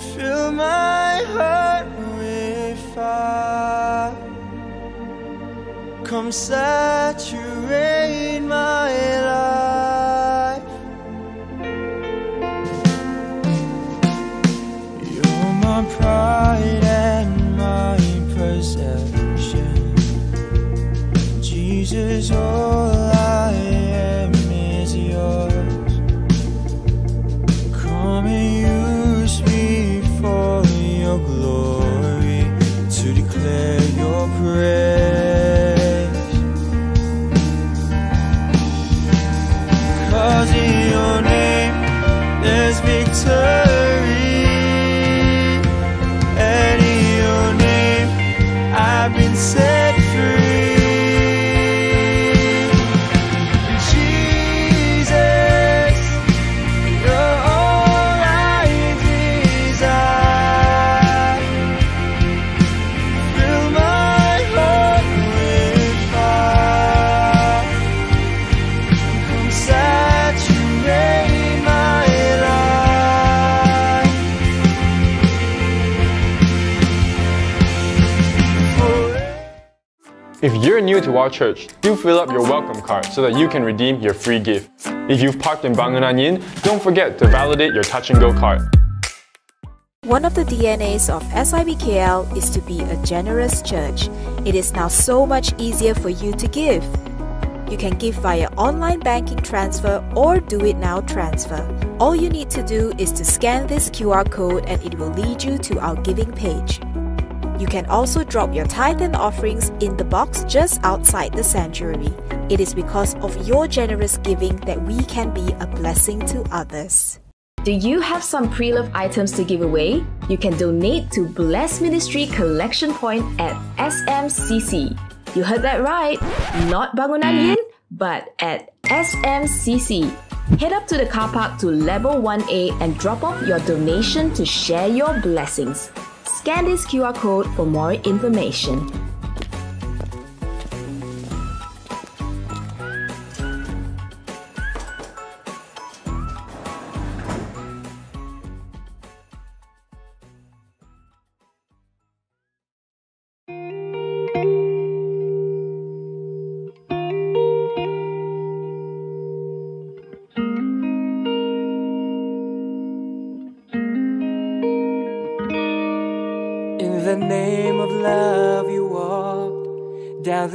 Fill my heart with fire. Come saturate my life. You're my pride and my possession. Jesus, all new to our church, do fill up your welcome card so that you can redeem your free gift. If you've parked in Bangunan Yin, don't forget to validate your Touch 'n Go card. One of the DNAs of SIBKL is to be a generous church. It is now so much easier for you to give. You can give via online banking transfer or DuitNow transfer. All you need to do is to scan this QR code and it will lead you to our giving page. You can also drop your tithe and offerings in the box just outside the sanctuary. It is because of your generous giving that we can be a blessing to others. Do you have some pre-loved items to give away? You can donate to Bless Ministry Collection Point at SMCC. You heard that right. Not Bangunan Yin, but at SMCC. Head up to the car park to level 1A and drop off your donation to share your blessings. Scan this QR code for more information.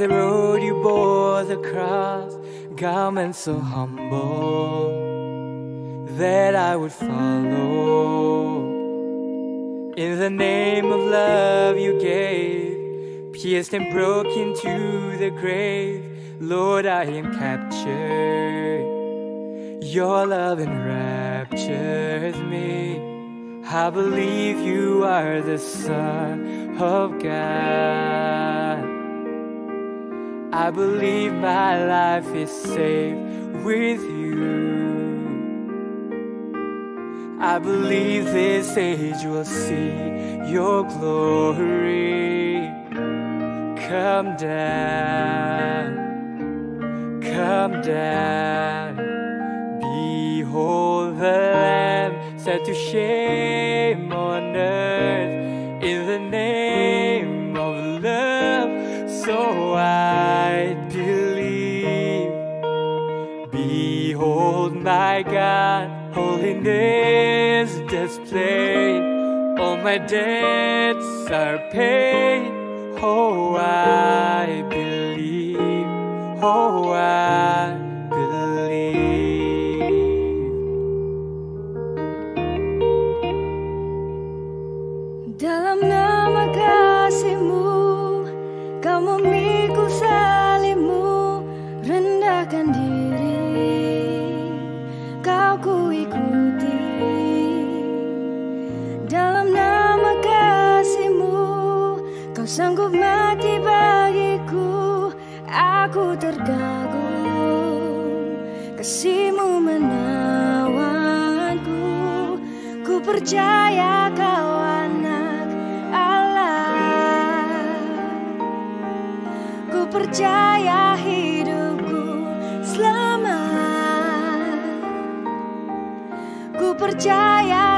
The road, you bore the cross, garment so humble that I would follow. In the name of love, you gave, pierced and broken to the grave. Lord, I am captured. Your love enraptures me. I believe you are the Son of God. I believe my life is safe with you. I believe this age will see your glory. Come down, come down. Behold the Lamb set to shame on earth in the All my debts are paid. Oh, I believe. Oh, I percaya kau anak Allah. Ku percaya hidupku selamat. Ku percaya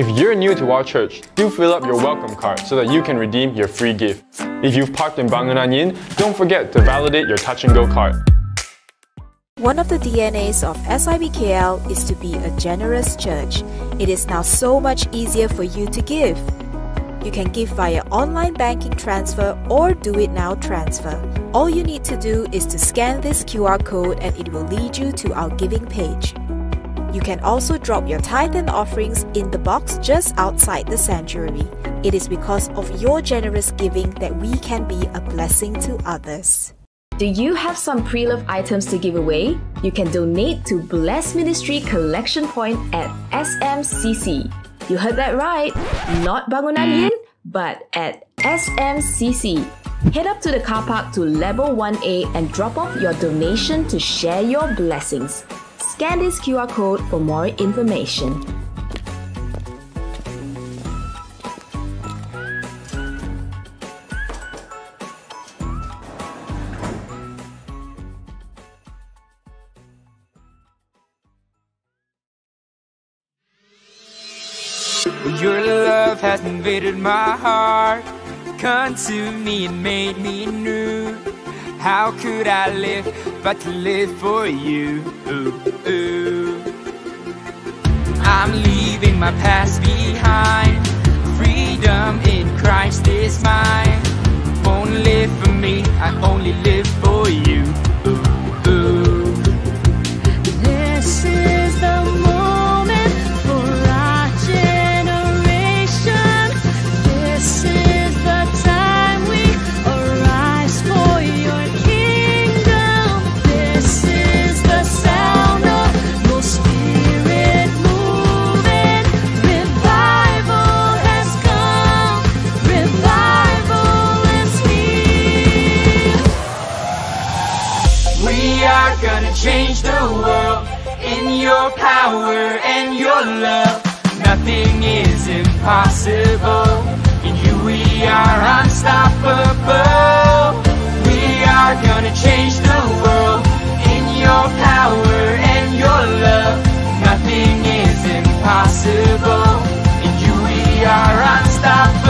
If you're new to our church, do fill up your welcome card so that you can redeem your free gift. If you've parked in Bangunan Yin, don't forget to validate your Touch 'n Go card. One of the DNAs of SIBKL is to be a generous church. It is now so much easier for you to give. You can give via online banking transfer or DuitNow transfer. All you need to do is to scan this QR code and it will lead you to our giving page. You can also drop your tithe and offerings in the box just outside the sanctuary. It is because of your generous giving that we can be a blessing to others. Do you have some pre-loved items to give away? You can donate to Bless Ministry Collection Point at SMCC. You heard that right. Not Bangunan Yin, but at SMCC. Head up to the car park to level 1A and drop off your donation to share your blessings. Scan this QR code for more information. Your love has invaded my heart, consumed me and made me new. How could I live but to live for you? Ooh, ooh. I'm leaving my past behind. Freedom in Christ is mine. Won't live for me, I only live for you. In your power and your love. Nothing is impossible. In you we are unstoppable. We are gonna change the world in your power and your love. Nothing is impossible. In you we are unstoppable.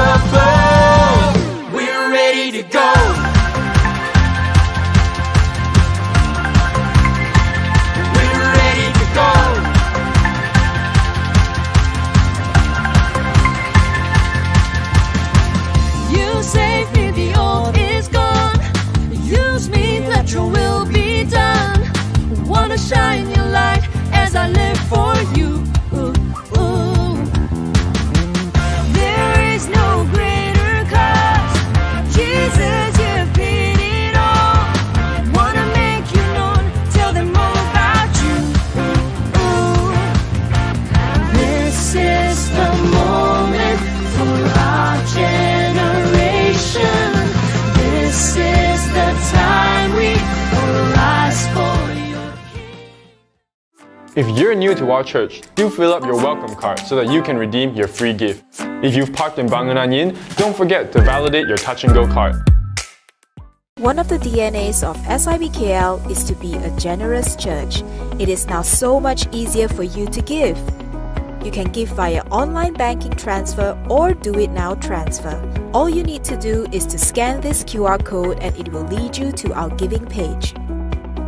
Shine your light as I live for you. If you're new to our church, do fill up your welcome card so that you can redeem your free gift. If you've parked in Bangunan Yin, don't forget to validate your Touch 'n Go card. One of the DNAs of SIBKL is to be a generous church. It is now so much easier for you to give. You can give via online banking transfer or DuitNow transfer. All you need to do is to scan this QR code and it will lead you to our giving page.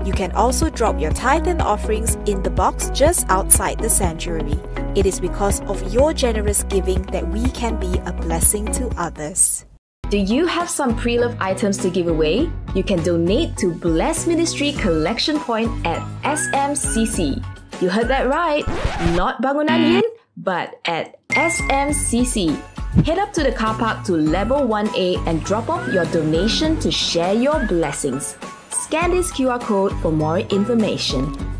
You can also drop your tithe and offerings in the box just outside the sanctuary. It is because of your generous giving that we can be a blessing to others. Do you have some pre-loved items to give away? You can donate to Bless Ministry Collection Point at SMCC. You heard that right. Not Bangunan Yin, but at SMCC. Head up to the car park to level 1A and drop off your donation to share your blessings. Scan this QR code for more information.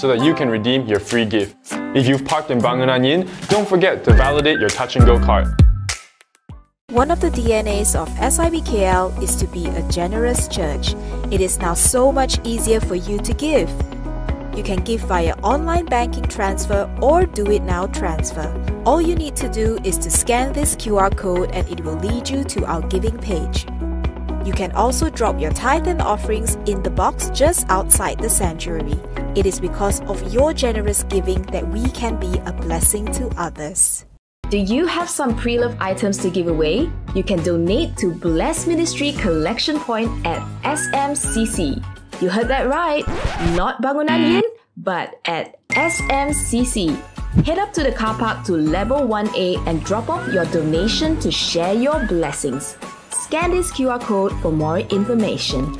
So that you can redeem your free gift. If you've parked in Bangunan Yin, don't forget to validate your Touch 'n Go card. One of the DNAs of SIBKL is to be a generous church. It is now so much easier for you to give. You can give via online banking transfer or DuitNow transfer. All you need to do is to scan this QR code and it will lead you to our giving page. You can also drop your tithe and offerings in the box just outside the sanctuary. It is because of your generous giving that we can be a blessing to others. Do you have some pre-love items to give away? You can donate to Bless Ministry Collection Point at SMCC. You heard that right. Not Bangunan Yin, but at SMCC. Head up to the car park to level 1A and drop off your donation to share your blessings. Scan this QR code for more information.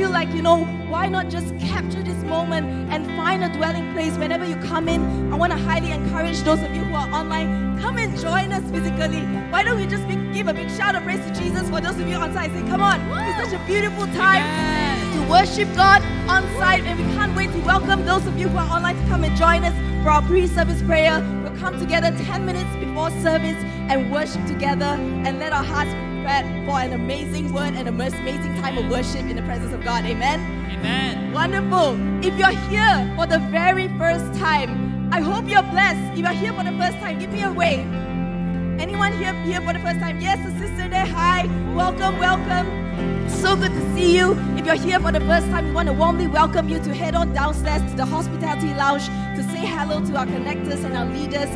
Feel like, you know, why not just capture this moment and find a dwelling place whenever you come in? I want to highly encourage those of you who are online, come and join us physically. Why don't we just be, give a big shout of praise to Jesus for those of you on site? Say, come on, it's such a beautiful time to worship God on site, and we can't wait to welcome those of you who are online to come and join us for our pre-service prayer. We'll come together 10 minutes before service and worship together and let our hearts for an amazing word and a most amazing time of worship in the presence of God. Amen. Amen. Wonderful. If you're here for the very first time, I hope you're blessed. If you're here for the first time, give me a wave. Anyone here here for the first time? Yes, the sister there. Hi. Welcome, welcome. So good to see you. If you're here for the first time, we want to warmly welcome you to head on downstairs to the hospitality lounge to say hello to our connectors and our leaders.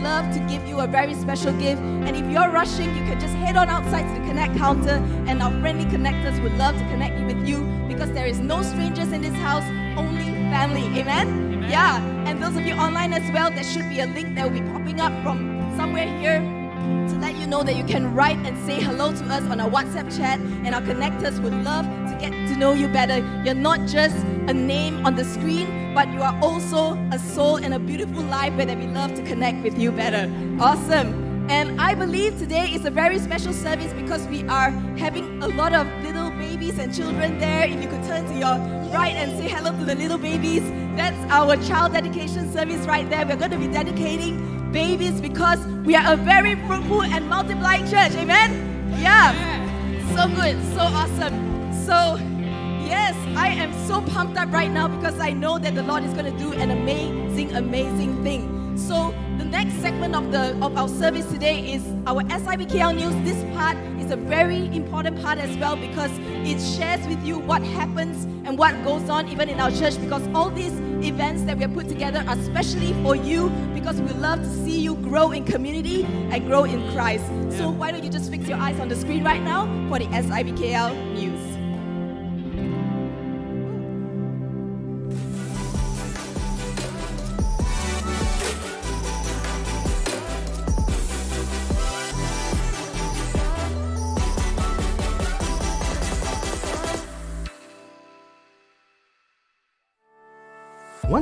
And we would love to give you a very special gift. And if you're rushing, you can just head on outside to the connect counter, and our friendly connectors would love to connect you with you because there is no strangers in this house, only family. Amen? Yeah. And those of you online as well, there should be a link that will be popping up from somewhere here to let you know that you can write and say hello to us on our WhatsApp chat, and our connectors would love get to know you better. You're not just a name on the screen, but you are also a soul and a beautiful life where we love to connect with you better. Awesome. And I believe today is a very special service because we are having a lot of little babies and children there. If you could turn to your right and say hello to the little babies, that's our child dedication service right there. We're going to be dedicating babies because we are a very fruitful and multiplying church. Amen? Yeah. So good. So awesome. So, yes, I am so pumped up right now because I know that the Lord is going to do an amazing, amazing thing. So, the next segment of the of our service today is our SIBKL news. This part is a very important part as well because it shares with you what happens and what goes on even in our church because all these events that we have put together are specially for you because we love to see you grow in community and grow in Christ. So why don't you just fix your eyes on the screen right now for the SIBKL news.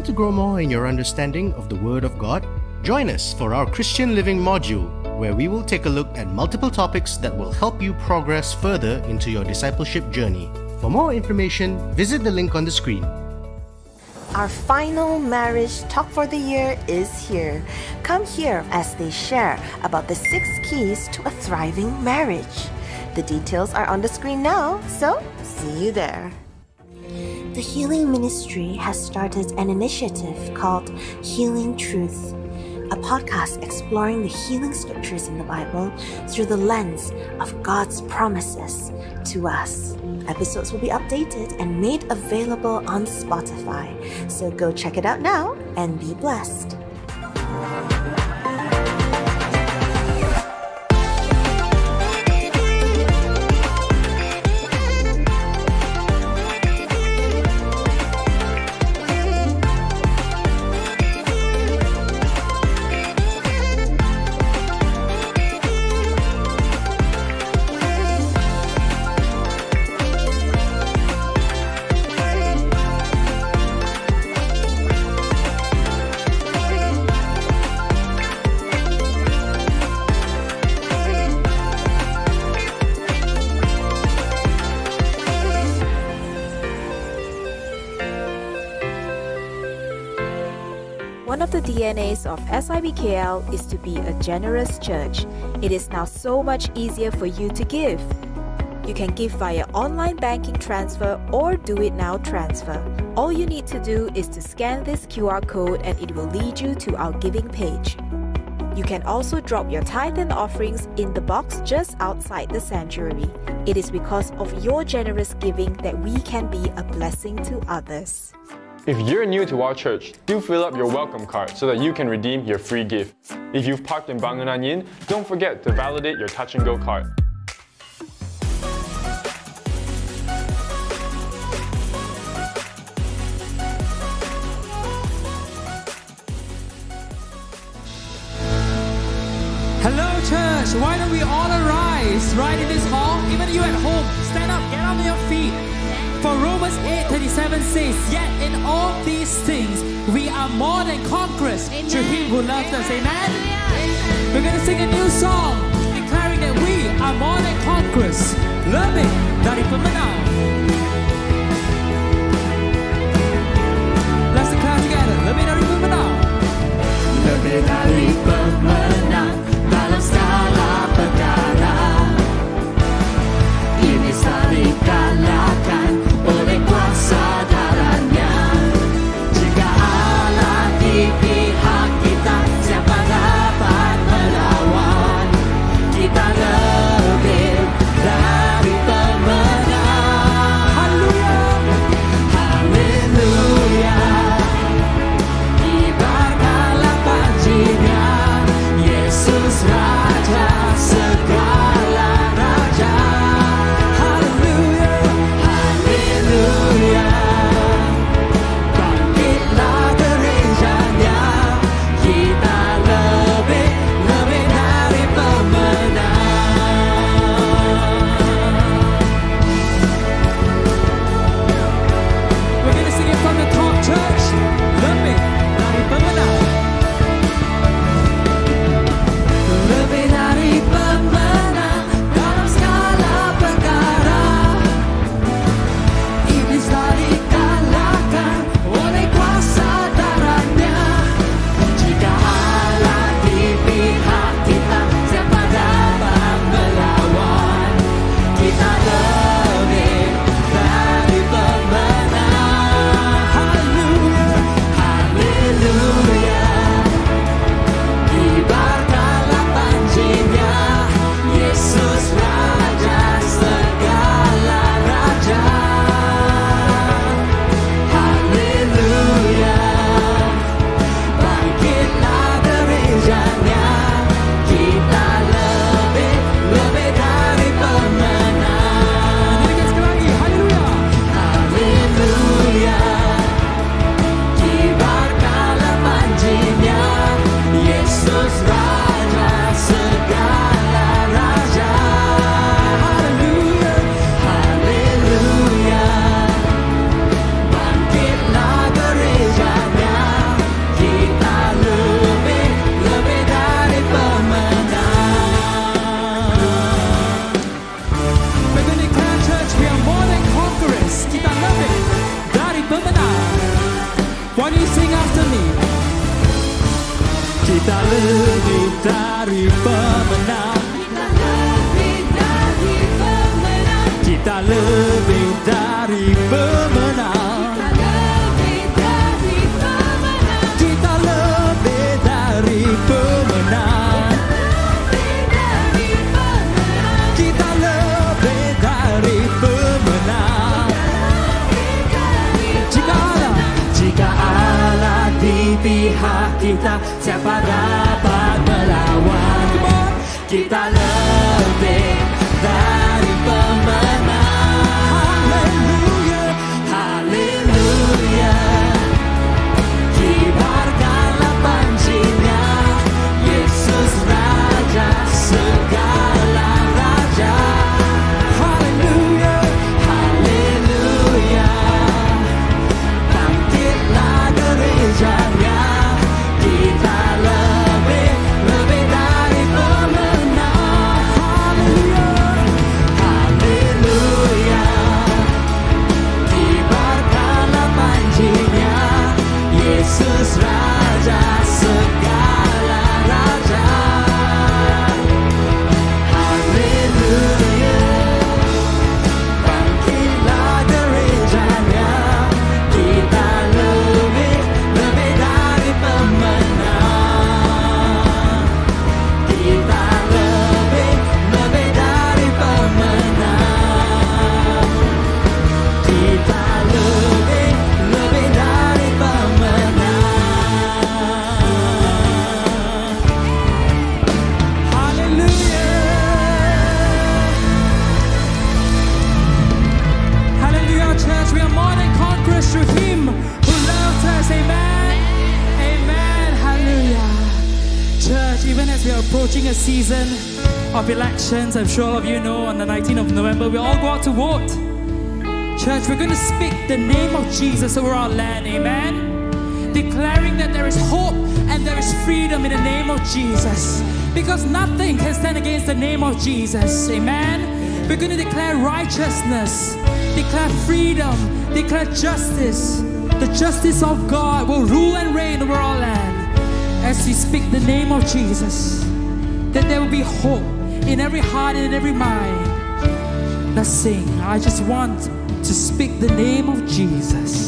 To grow more in your understanding of the Word of God? Join us for our Christian Living module, where we will take a look at multiple topics that will help you progress further into your discipleship journey. For more information, visit the link on the screen. Our final marriage talk for the year is here. Come here as they share about the six keys to a thriving marriage. The details are on the screen now, so see you there. The Healing Ministry has started an initiative called Healing Truth, a podcast exploring the healing scriptures in the Bible through the lens of God's promises to us. Episodes will be updated and made available on Spotify, so go check it out now and be blessed. DNAs of SIBKL is to be a generous church. It is now so much easier for you to give. You can give via online banking transfer or DuitNow transfer. All you need to do is to scan this QR code and it will lead you to our giving page. You can also drop your tithe and offerings in the box just outside the sanctuary. It is because of your generous giving that we can be a blessing to others. If you're new to our church, do fill up your welcome card so that you can redeem your free gift. If you've parked in Bangunan Yin, don't forget to validate your Touch 'n Go card. Hello, church. Why don't we all arise right in this hall? Even you at home, stand up, get on your feet. For Romans 8:37 says, Yet in all these things we are more than conquerors Amen. through him who loved Amen. us. Amen. Amen. We're gonna sing a new song declaring that we are more than conquerors. Loving dari pemenang. Let's declare together. Lebih dari pemenang. Lebih dari pemenang. lebih dari pemenang Kita lebih dari pemenang. Kita lebih dari pemenang. pihak kita. Siapa dapat melawan? Kita I'm sure all of you know, on the 19th of November, we all go out to vote. Church, we're going to speak the name of Jesus over our land, amen? Declaring that there is hope and there is freedom in the name of Jesus. Because nothing can stand against the name of Jesus, amen? We're going to declare righteousness, declare freedom, declare justice. The justice of God will rule and reign over our land as we speak the name of Jesus. That there will be hope in every heart and in every mind. Let's sing. I just want to speak the name of Jesus.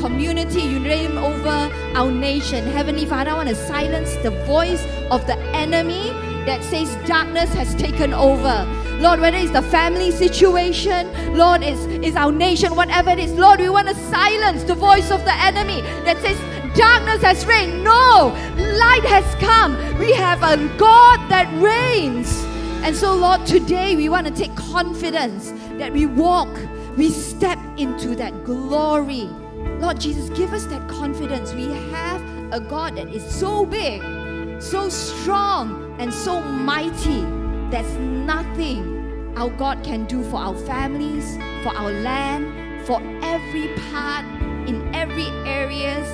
Community, you reign over our nation. Heavenly Father, I want to silence the voice of the enemy that says darkness has taken over. Lord, whether it's the family situation, Lord, it's, it's our nation, whatever it is, Lord, we want to silence the voice of the enemy that says darkness has reigned. No, light has come. We have a God that reigns. And so, Lord, today we want to take confidence that we walk, we step into that glory. Lord Jesus, give us that confidence. We have a God that is so big, so strong, and so mighty. There's nothing our God can do for our families, for our land, for every part, in every areas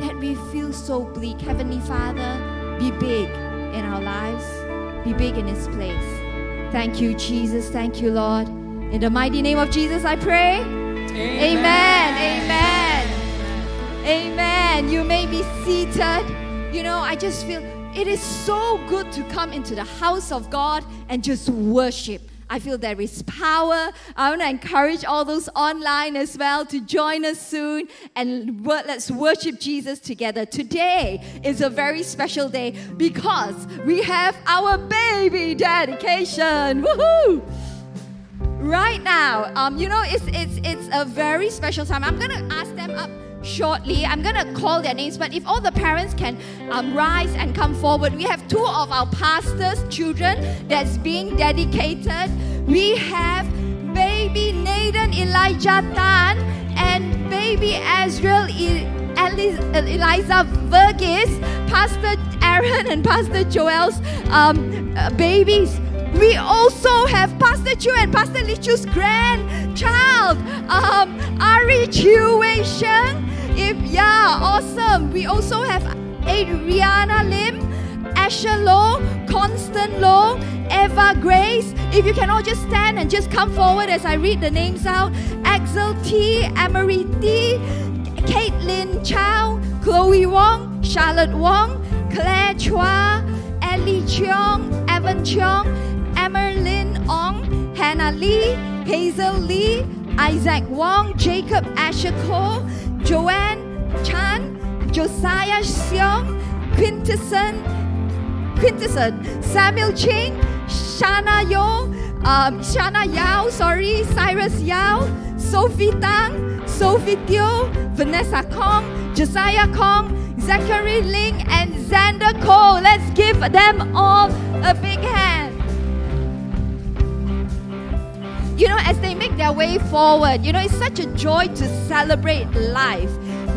that we feel so bleak. Heavenly Father, be big in our lives, be big in His place. Thank you, Jesus. Thank you, Lord. In the mighty name of Jesus, I pray. Amen. Amen. Amen. You may be seated. You know, I just feel it is so good to come into the house of God and just worship. I feel there is power. I want to encourage all those online as well to join us soon and let's worship Jesus together. Today is a very special day because we have our baby dedication. Woohoo! Right now, um, you know, it's it's it's a very special time. I'm gonna ask them up shortly. I'm gonna call their names, but if all the parents can um, rise and come forward, we have two of our pastors' children that's being dedicated. We have baby Nathan Elijah Tan and baby Azrael Eli- Eliza Vergis, Pastor Aaron and Pastor Joel's um, uh, babies. We also have Pastor Chew and Pastor Lee Choo's grandchild, um, Ari Chu Wei Sheng. If yeah, awesome. We also have Adriana Lim, Asher Low, Constant Low, Eva Grace. If you can all just stand and just come forward as I read the names out. Axel T, Emery T, Caitlin Chow, Chloe Wong, Charlotte Wong, Claire Chua, Ellie Cheong, Evan Cheong, Emerlyn Ong, Hannah Lee, Hazel Lee, Isaac Wong, Jacob Asher Cole, Joanne Chan, Josiah Seong, Quintesson, Quintesson, Samuel Ching, Shana Yo, um, Shana Yao, sorry, Cyrus Yao, Sophie Tang, Sophie Teo, Vanessa Kong, Josiah Kong, Zachary Ling, and Xander Cole. Let's give them all a big hand. You know, as they make their way forward, you know, it's such a joy to celebrate life.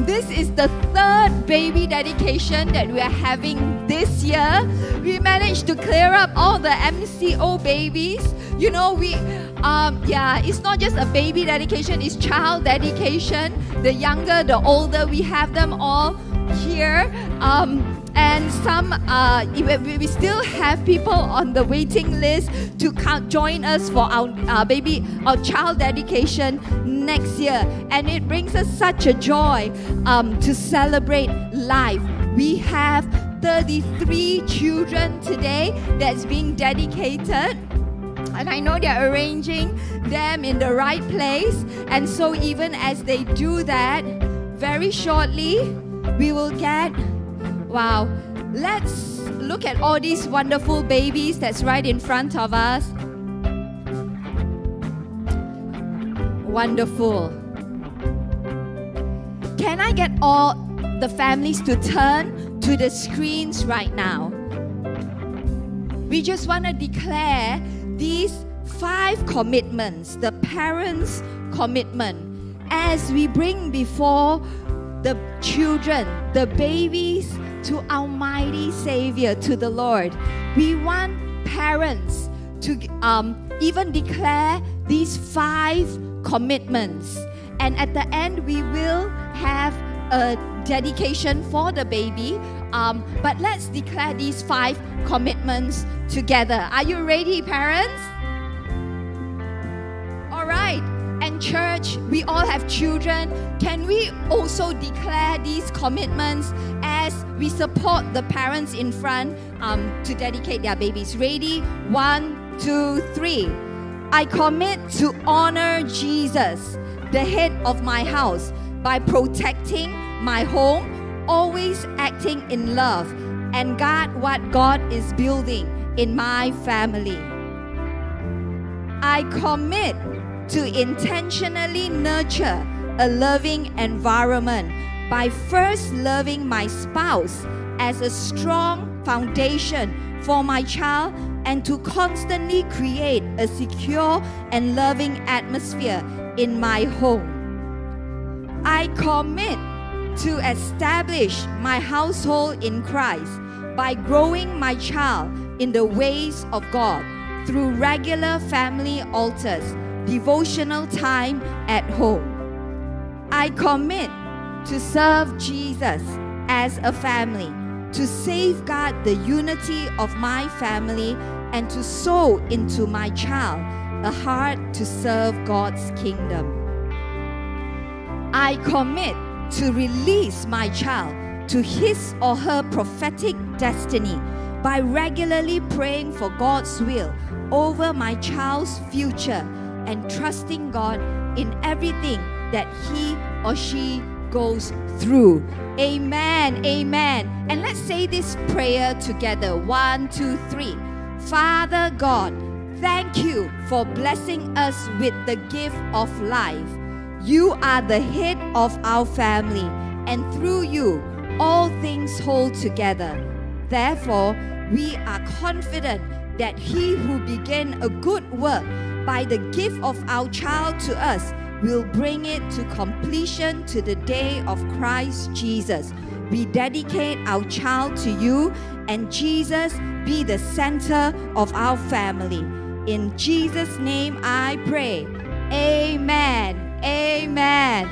This is the third baby dedication that we are having this year. We managed to clear up all the MCO babies. You know, we, um, yeah, it's not just a baby dedication, it's child dedication. The younger, the older, we have them all here. Um, and some uh, we still have people on the waiting list to come join us for our uh, baby our child dedication next year and it brings us such a joy um, to celebrate life we have 33 children today that's being dedicated and I know they're arranging them in the right place. And so, even as they do that, very shortly, we will get wow. Let's look at all these wonderful babies that's right in front of us. Wonderful. Can I get all the families to turn to the screens right now? We just want to declare these five commitments, the parents' commitment, as we bring before the children, the babies, to our mighty Savior, to the Lord. We want parents to um, even declare these five commitments. And at the end, we will have a dedication for the baby. Um, but let's declare these five commitments together. Are you ready, parents? All right. Church, we all have children. Can we also declare these commitments as we support the parents in front um, to dedicate their babies? Ready? One, two, three. I commit to honor Jesus, the head of my house, by protecting my home, always acting in love, and guard what God is building in my family. I commit to intentionally nurture a loving environment by first loving my spouse as a strong foundation for my child and to constantly create a secure and loving atmosphere in my home. I commit to establish my household in Christ by growing my child in the ways of God through regular family altars, devotional time at home. I commit to serve Jesus as a family, to safeguard the unity of my family, and to sow into my child a heart to serve God's kingdom. I commit to release my child to his or her prophetic destiny by regularly praying for God's will over my child's future and trusting God in everything that he or she goes through. Amen. Amen. And let's say this prayer together. One, two, three. Father God, thank you for blessing us with the gift of life. You are the head of our family, and through you, all things hold together. Therefore, we are confident that he who began a good work by the gift of our child to us will bring it to completion to the day of Christ Jesus. We dedicate our child to you, and Jesus be the center of our family. In Jesus' name I pray. Amen. Amen.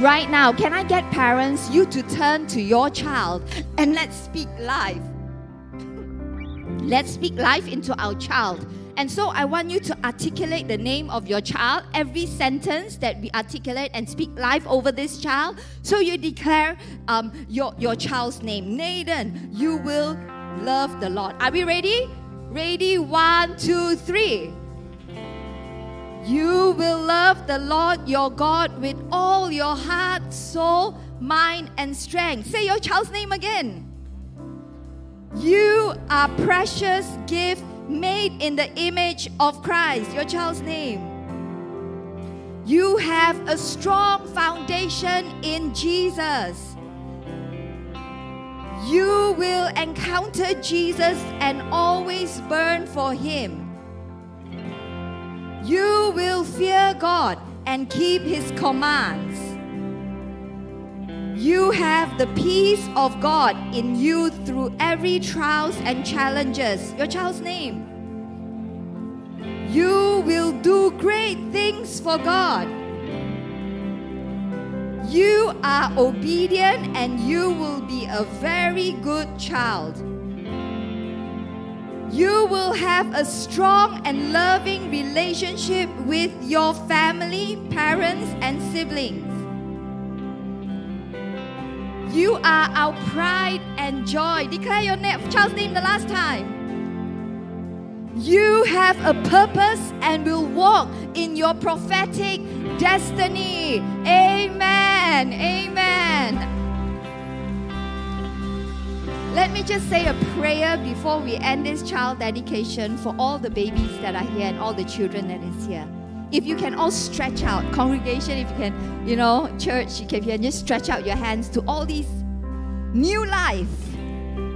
Right now, can I get parents, you to turn to your child and let's speak life? Let's speak life into our child. And so I want you to articulate the name of your child, every sentence that we articulate and speak life over this child. So you declare um, your, your child's name. Nathan, you will love the Lord. Are we ready? Ready? One, two, three. You will love the Lord your God with all your heart, soul, mind, and strength. Say your child's name again. You are precious gift made in the image of Christ. Your child's name. You have a strong foundation in Jesus. You will encounter Jesus and always burn for Him. You will fear God and keep His commands. You have the peace of God in you through every trials and challenges. Your child's name. You will do great things for God. You are obedient and you will be a very good child. You will have a strong and loving relationship with your family, parents, and siblings. You are our pride and joy. Declare your name, child's name the last time. You have a purpose and will walk in your prophetic destiny. Amen. Amen. Let me just say a prayer before we end this child dedication for all the babies that are here and all the children that is here. If you can all stretch out, congregation, if you can, you know, church, if you can just stretch out your hands to all these new life.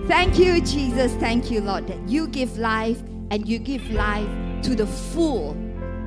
Thank you, Jesus. Thank you, Lord, that you give life and you give life to the full.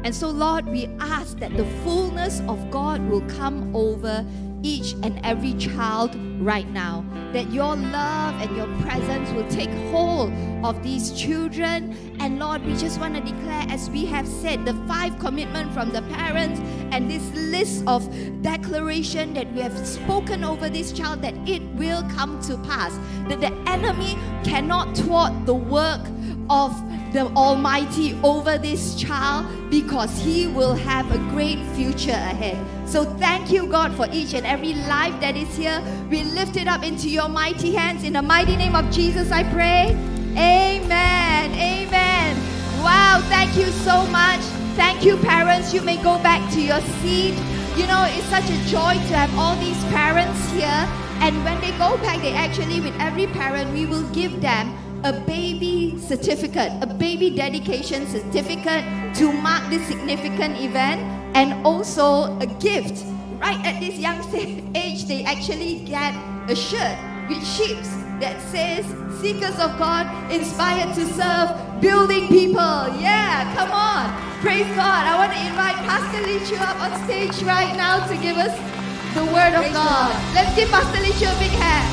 And so, Lord, we ask that the fullness of God will come over each and every child right now. That your love and your presence will take hold of these children. And Lord, we just want to declare, as we have said, the five commitment from the parents and this list of declaration that we have spoken over this child that it will come to pass. That the enemy cannot thwart the work of the Almighty over this child because he will have a great future ahead. So thank you, God, for each and every life that is here. We lift it up into your mighty hands. In the mighty name of Jesus, I pray. Amen. Amen. Wow, thank you so much. Thank you, parents. You may go back to your seat. You know, it's such a joy to have all these parents here. And when they go back, they actually, with every parent, we will give them a baby certificate, a baby dedication certificate to mark this significant event, and also a gift. Right at this young age, they actually get a shirt with sheeps that says, Seekers of God, inspired to serve, building people. Yeah, come on. Praise God. I want to invite Pastor Lee Choo up on stage right now to give us the word of God. God. Let's give Pastor Lee Choo a big hand.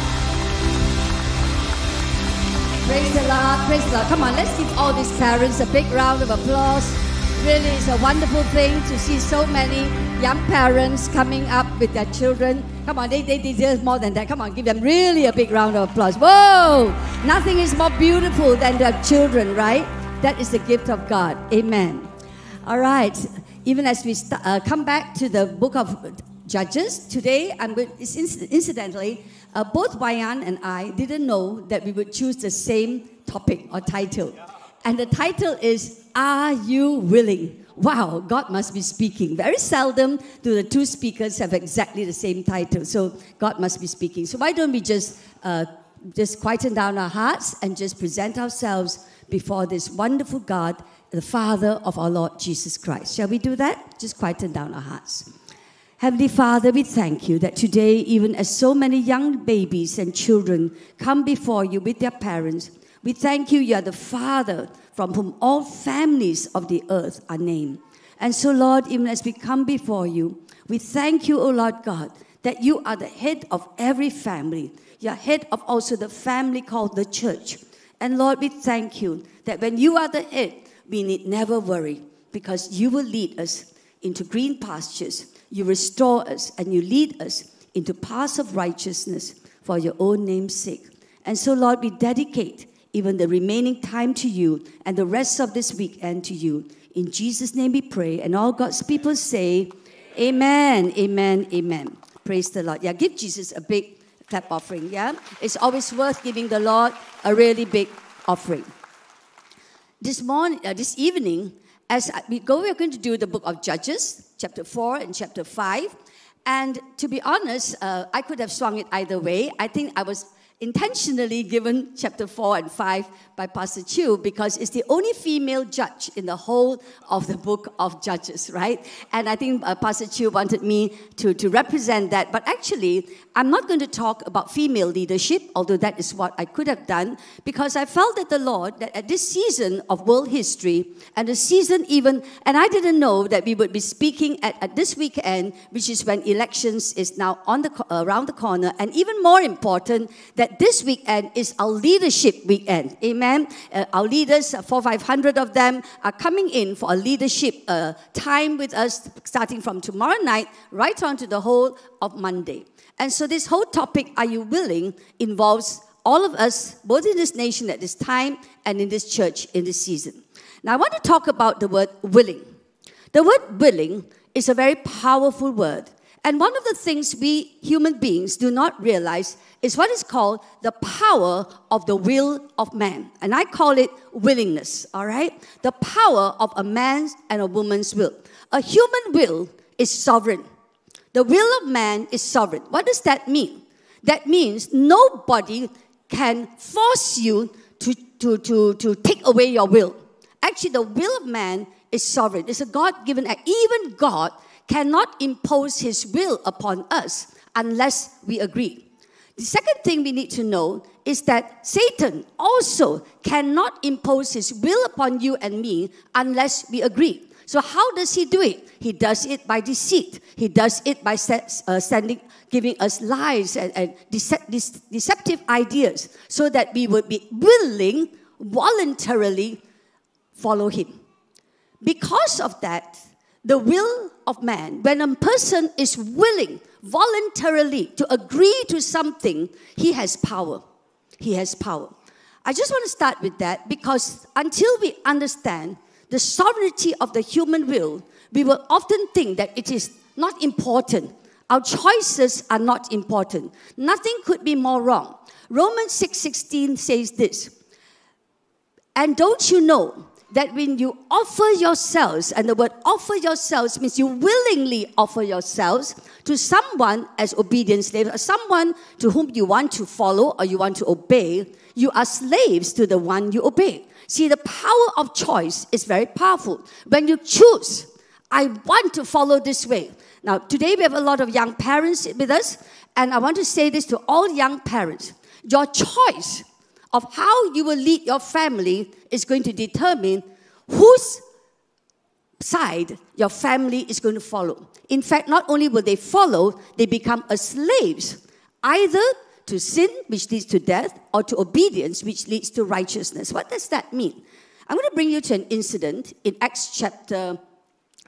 Praise the Lord, praise the Lord. Come on, let's give all these parents a big round of applause. Really, it's a wonderful thing to see so many young parents coming up with their children. Come on, they, they deserve more than that. Come on, give them really a big round of applause. Whoa! Nothing is more beautiful than their children, right? That is the gift of God. Amen. All right. Even as we st- uh, come back to the book of Judges, today, I'm going, incidentally, uh, both Bayan and I didn't know that we would choose the same topic or title. And the title is Are You Willing? Wow, God must be speaking. Very seldom do the two speakers have exactly the same title. So God must be speaking. So why don't we just uh, just quieten down our hearts and just present ourselves before this wonderful God, the Father of our Lord Jesus Christ. Shall we do that? Just quieten down our hearts. Heavenly Father, we thank you that today, even as so many young babies and children come before you with their parents, we thank you, you are the Father from whom all families of the earth are named. And so, Lord, even as we come before you, we thank you, O Lord God, that you are the head of every family. You are head of also the family called the church. And Lord, we thank you that when you are the head, we need never worry because you will lead us into green pastures. You restore us and you lead us into paths of righteousness for your own name's sake. And so, Lord, we dedicate even the remaining time to you and the rest of this weekend to you. In Jesus' name we pray. And all God's people say, Amen, amen, amen. Praise the Lord. Yeah, give Jesus a big clap offering. Yeah, it's always worth giving the Lord a really big offering. This morning, uh, this evening, as we go, we're going to do the book of Judges, chapter 4 and chapter 5. And to be honest, uh, I could have swung it either way. I think I was intentionally given chapter 4 and 5 by Pastor Chew because it's the only female judge in the whole of the book of Judges, right? And I think uh, Pastor Chew wanted me to, to represent that. But actually, I'm not going to talk about female leadership, although that is what I could have done, because I felt that the Lord, that at this season of world history, and the season even, and I didn't know that we would be speaking at, at this weekend, which is when elections is now on the, around the corner, and even more important, that this weekend is our leadership weekend. Amen. Uh, our leaders, uh, four, five hundred of them, are coming in for a leadership uh, time with us, starting from tomorrow night right on to the whole of Monday. And so, this whole topic, Are You Willing, involves all of us, both in this nation at this time and in this church in this season. Now, I want to talk about the word willing. The word willing is a very powerful word. And one of the things we human beings do not realize is what is called the power of the will of man. And I call it willingness, all right? The power of a man's and a woman's will. A human will is sovereign. The will of man is sovereign. What does that mean? That means nobody can force you to, to, to, to take away your will. Actually, the will of man is sovereign. It's a God given act. Even God cannot impose his will upon us unless we agree. The second thing we need to know is that Satan also cannot impose his will upon you and me unless we agree. So, how does he do it? He does it by deceit. He does it by uh, sending, giving us lies and, and dece- dece- deceptive ideas so that we would be willing, voluntarily follow him. Because of that, the will of man, when a person is willing voluntarily to agree to something, he has power. He has power. I just want to start with that because until we understand the sovereignty of the human will, we will often think that it is not important. Our choices are not important. Nothing could be more wrong. Romans 6:16 says this. And don't you know that when you offer yourselves, and the word offer yourselves means you willingly offer yourselves to someone as obedient slaves, or someone to whom you want to follow or you want to obey, you are slaves to the one you obey. See, the power of choice is very powerful. When you choose, I want to follow this way. Now, today we have a lot of young parents with us, and I want to say this to all young parents. Your choice of how you will lead your family is going to determine whose side your family is going to follow. In fact, not only will they follow, they become a slaves, either to sin, which leads to death, or to obedience, which leads to righteousness. What does that mean? I'm going to bring you to an incident in Acts chapter,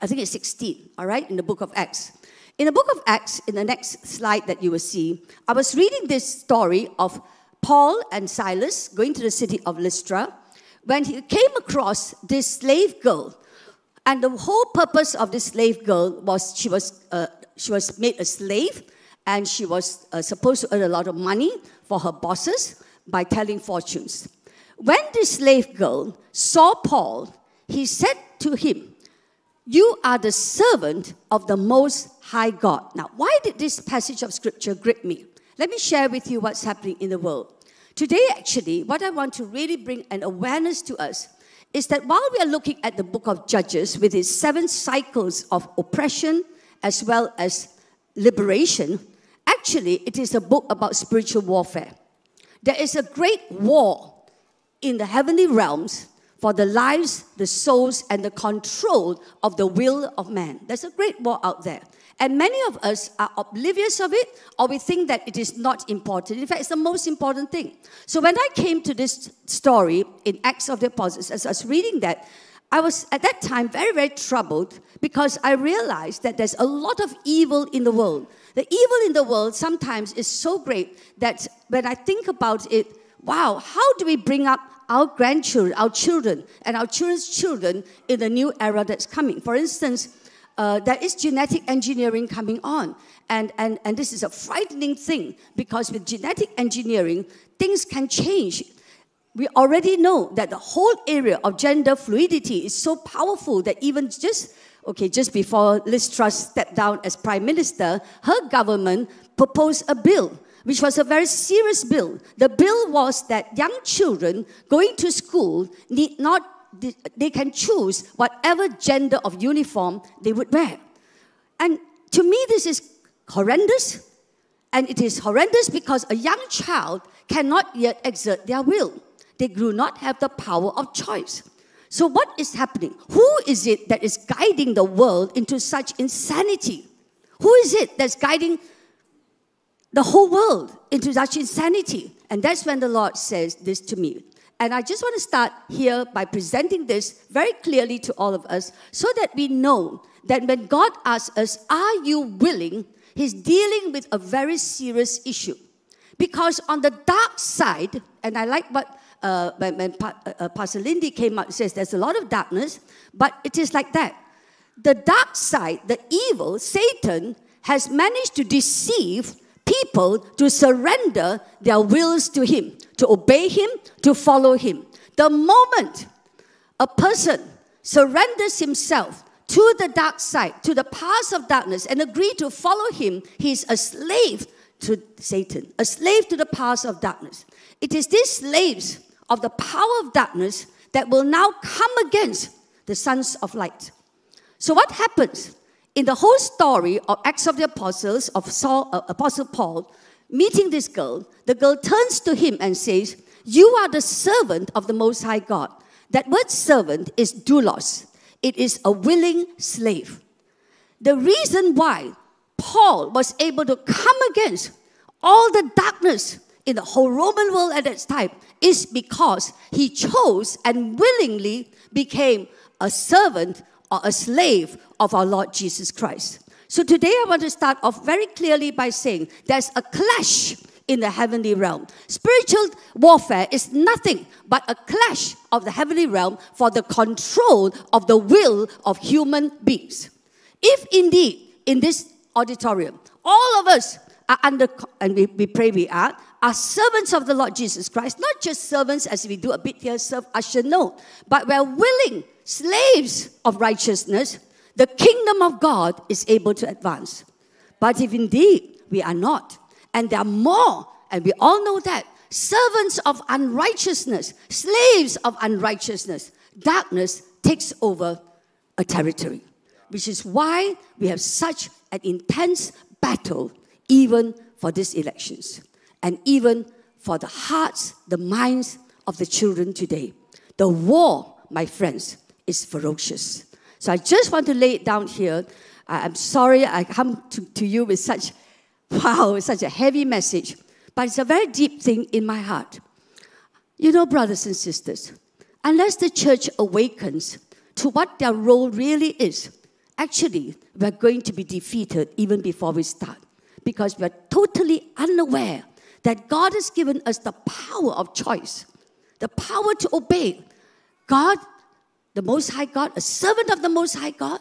I think it's 16, all right, in the book of Acts. In the book of Acts, in the next slide that you will see, I was reading this story of Paul and Silas going to the city of Lystra when he came across this slave girl. And the whole purpose of this slave girl was she was, uh, she was made a slave and she was uh, supposed to earn a lot of money for her bosses by telling fortunes. When this slave girl saw Paul, he said to him, You are the servant of the Most High God. Now, why did this passage of scripture grip me? Let me share with you what's happening in the world. Today, actually, what I want to really bring an awareness to us is that while we are looking at the book of Judges with its seven cycles of oppression as well as liberation, actually, it is a book about spiritual warfare. There is a great war in the heavenly realms for the lives, the souls, and the control of the will of man. There's a great war out there. And many of us are oblivious of it, or we think that it is not important. In fact, it's the most important thing. So when I came to this story in Acts of the Apostles, as I was reading that, I was at that time very, very troubled because I realized that there's a lot of evil in the world. The evil in the world sometimes is so great that when I think about it, wow, how do we bring up our grandchildren, our children, and our children's children in the new era that's coming? For instance, uh, there is genetic engineering coming on. And, and, and this is a frightening thing because with genetic engineering, things can change. We already know that the whole area of gender fluidity is so powerful that even just, okay, just before Liz Truss stepped down as prime minister, her government proposed a bill which was a very serious bill. The bill was that young children going to school need not they- can choose whatever gender of uniform they would wear. And to me, this is horrendous. And it is horrendous because a young child cannot yet exert their will. They do not have the power of choice. So, what is happening? Who is it that is guiding the world into such insanity? Who is it that's guiding the whole world into such insanity? And that's when the Lord says this to me. And I just want to start here by presenting this very clearly to all of us so that we know that when God asks us, Are you willing? He's dealing with a very serious issue. Because on the dark side, and I like what uh, when, when pa- uh, Pastor Lindy came out, says there's a lot of darkness, but it is like that. The dark side, the evil, Satan, has managed to deceive people to surrender their wills to him, to obey him, to follow him. The moment a person surrenders himself to the dark side, to the paths of darkness, and agree to follow him, he is a slave to Satan, a slave to the paths of darkness. It is these slaves of the power of darkness that will now come against the sons of light. So, what happens in the whole story of Acts of the Apostles of Saul, uh, Apostle Paul meeting this girl? The girl turns to him and says, "You are the servant of the Most High God." That word "servant" is doulos. It is a willing slave. The reason why Paul was able to come against all the darkness in the whole Roman world at that time is because he chose and willingly became a servant or a slave of our Lord Jesus Christ. So today I want to start off very clearly by saying there's a clash in the heavenly realm. Spiritual warfare is nothing but a clash of the heavenly realm for the control of the will of human beings. If indeed in this auditorium, all of us are under, and we, we pray we are, are servants of the Lord Jesus Christ, not just servants as we do a bit here, serve usher, no, but we're willing slaves of righteousness, the kingdom of God is able to advance. But if indeed we are not, and there are more, and we all know that, servants of unrighteousness, slaves of unrighteousness, darkness takes over a territory, which is why we have such an intense battle, even for these elections, and even for the hearts, the minds of the children today. The war, my friends, is ferocious. So I just want to lay it down here. I- I'm sorry I come to, to you with such, wow, such a heavy message, but it's a very deep thing in my heart. You know, brothers and sisters, unless the church awakens to what their role really is, actually, we're going to be defeated even before we start because we're totally unaware that God has given us the power of choice, the power to obey God, the Most High God, a servant of the Most High God,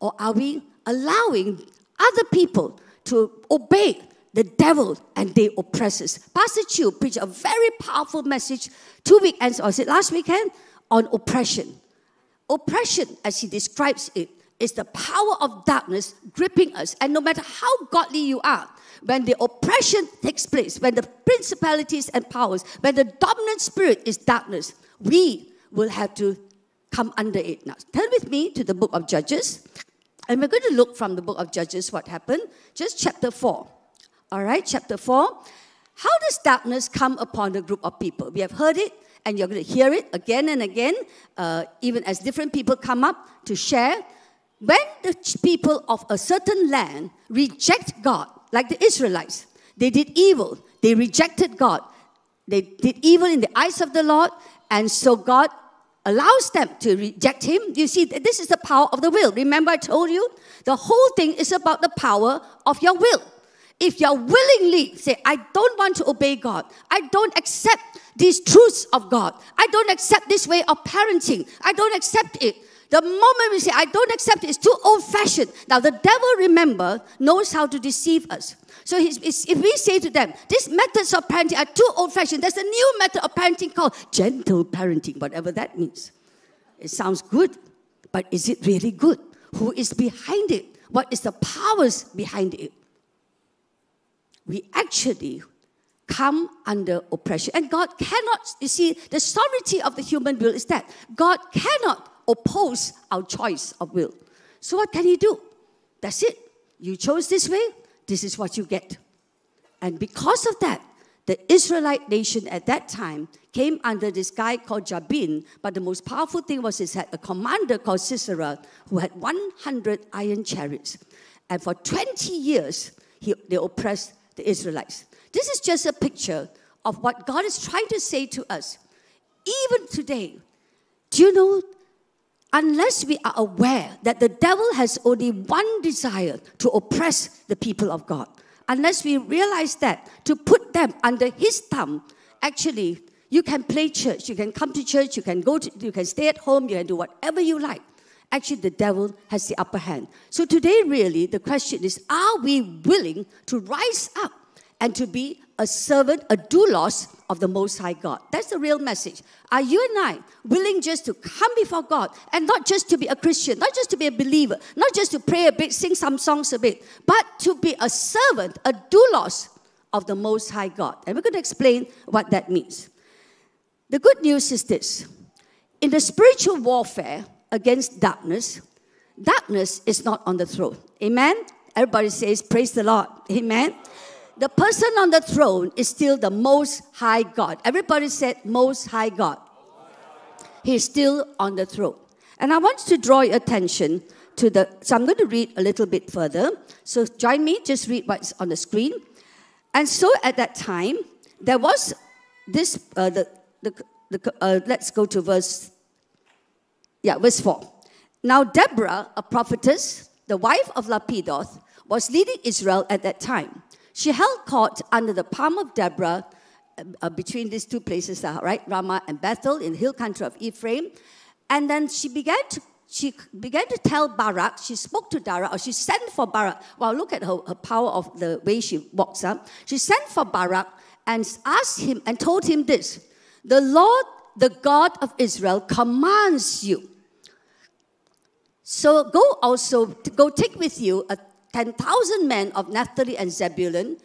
or are we allowing other people to obey the devil and they oppress us? Pastor Chew preached a very powerful message two weekends, or was it last weekend, on oppression. Oppression, as he describes it, is the power of darkness gripping us. And no matter how godly you are, when the oppression takes place, when the principalities and powers, when the dominant spirit is darkness, we will have to come under it. Now, turn with me to the book of Judges. And we're going to look from the book of Judges what happened. Just chapter 4. All right, chapter 4. How does darkness come upon a group of people? We have heard it, and you're going to hear it again and again, uh, even as different people come up to share. When the people of a certain land reject God, like the Israelites, they did evil, they rejected God, they did evil in the eyes of the Lord, and so God allows them to reject Him. You see, this is the power of the will. Remember, I told you the whole thing is about the power of your will. If you're willingly say, I don't want to obey God, I don't accept these truths of God, I don't accept this way of parenting, I don't accept it. The moment we say, I don't accept it, it's too old fashioned. Now, the devil, remember, knows how to deceive us. So, if we say to them, these methods of parenting are too old fashioned, there's a new method of parenting called gentle parenting, whatever that means. It sounds good, but is it really good? Who is behind it? What is the powers behind it? We actually come under oppression. And God cannot, you see, the sovereignty of the human will is that God cannot oppose our choice of will. So what can He do? That's it. You chose this way, this is what you get. And because of that, the Israelite nation at that time came under this guy called Jabin, but the most powerful thing was he had a commander called Sisera who had 100 iron chariots. And for 20 years, he, they oppressed the Israelites. This is just a picture of what God is trying to say to us. Even today, do you know unless we are aware that the devil has only one desire to oppress the people of God, unless we realize that to put them under his thumb, actually, you can play church, you can come to church, you can go to, you can stay at home, you can do whatever you like. Actually, the devil has the upper hand. So today, really, the question is: Are we willing to rise up and to be a servant, a doulos of the Most High God. That's the real message. Are you and I willing just to come before God and not just to be a Christian, not just to be a believer, not just to pray a bit, sing some songs a bit, but to be a servant, a doulos of the Most High God? And we're going to explain what that means. The good news is this in the spiritual warfare, against darkness, darkness is not on the throne. Amen? Everybody says, Praise the Lord. Amen? The person on the throne is still the Most High God. Everybody said, Most High God. He's still on the throne. And I want to draw your attention to the, so I'm going to read a little bit further. So join me, just read what's on the screen. And so at that time, there was this, uh, the, the, the, uh, let's go to verse, yeah, verse 4. Now Deborah, a prophetess, the wife of Lapidoth, was leading Israel at that time. She held court under the palm of Deborah uh, between these two places, uh, right, Ramah and Bethel in the hill country of Ephraim. And then she began to she began to tell Barak, she spoke to Barak, or she sent for Barak. Well, look at her, her power of the way she walks up. She sent for Barak and asked him and told him this The Lord, the God of Israel, commands you. So go also, go take with you a 10,000 men of Naphtali and Zebulun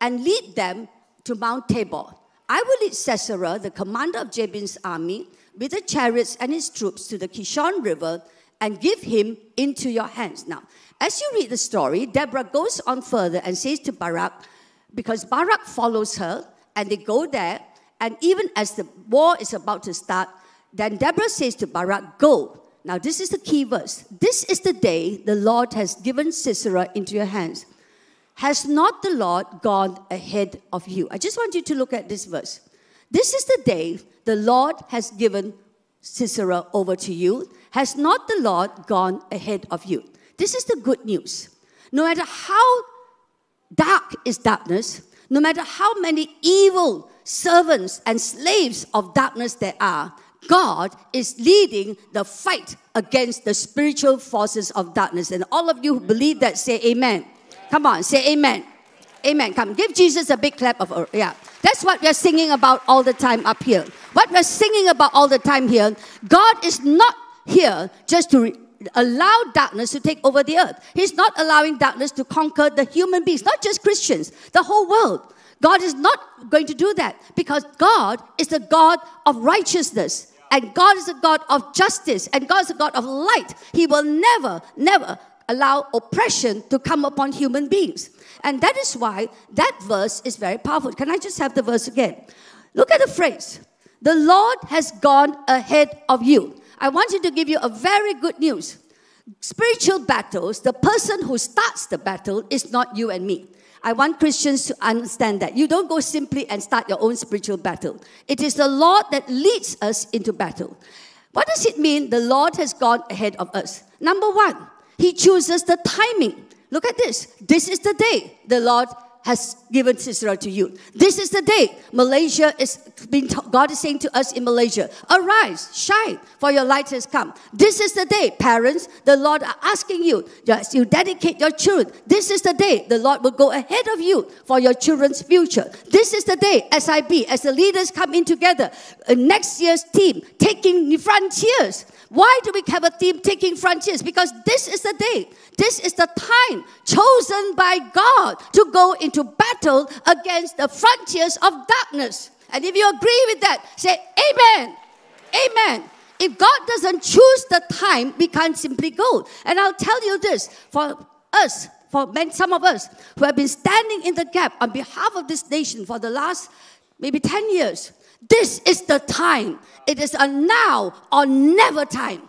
and lead them to Mount Tabor. I will lead Sisera, the commander of Jabin's army, with the chariots and his troops to the Kishon River and give him into your hands. Now, as you read the story, Deborah goes on further and says to Barak, because Barak follows her, and they go there, and even as the war is about to start, then Deborah says to Barak, Go. Now, this is the key verse. This is the day the Lord has given Sisera into your hands. Has not the Lord gone ahead of you? I just want you to look at this verse. This is the day the Lord has given Sisera over to you. Has not the Lord gone ahead of you? This is the good news. No matter how dark is darkness, no matter how many evil servants and slaves of darkness there are, God is leading the fight against the spiritual forces of darkness. And all of you who believe that, say amen. Come on, say amen. Amen. Come, give Jesus a big clap of uh, yeah. That's what we're singing about all the time up here. What we're singing about all the time here, God is not here just to re- allow darkness to take over the earth. He's not allowing darkness to conquer the human beings, not just Christians, the whole world. God is not going to do that because God is the God of righteousness. And God is a God of justice, and God is a God of light. He will never, never allow oppression to come upon human beings. And that is why that verse is very powerful. Can I just have the verse again? Look at the phrase The Lord has gone ahead of you. I want you to give you a very good news. Spiritual battles, the person who starts the battle is not you and me. I want Christians to understand that. You don't go simply and start your own spiritual battle. It is the Lord that leads us into battle. What does it mean the Lord has gone ahead of us? Number one, He chooses the timing. Look at this. This is the day the Lord has given Sisera to you. This is the day Malaysia is being. God is saying to us in Malaysia, "Arise, shine, for your light has come." This is the day, parents. The Lord are asking you, as you dedicate your children. This is the day the Lord will go ahead of you for your children's future. This is the day, SIB, as the leaders come in together, uh, next year's team taking frontiers. Why do we have a team taking frontiers? Because this is the day, this is the time chosen by God to go into battle against the frontiers of darkness. And if you agree with that, say Amen. Amen. If God doesn't choose the time, we can't simply go. And I'll tell you this for us, for men, some of us who have been standing in the gap on behalf of this nation for the last maybe 10 years, this is the time. It is a now or never time.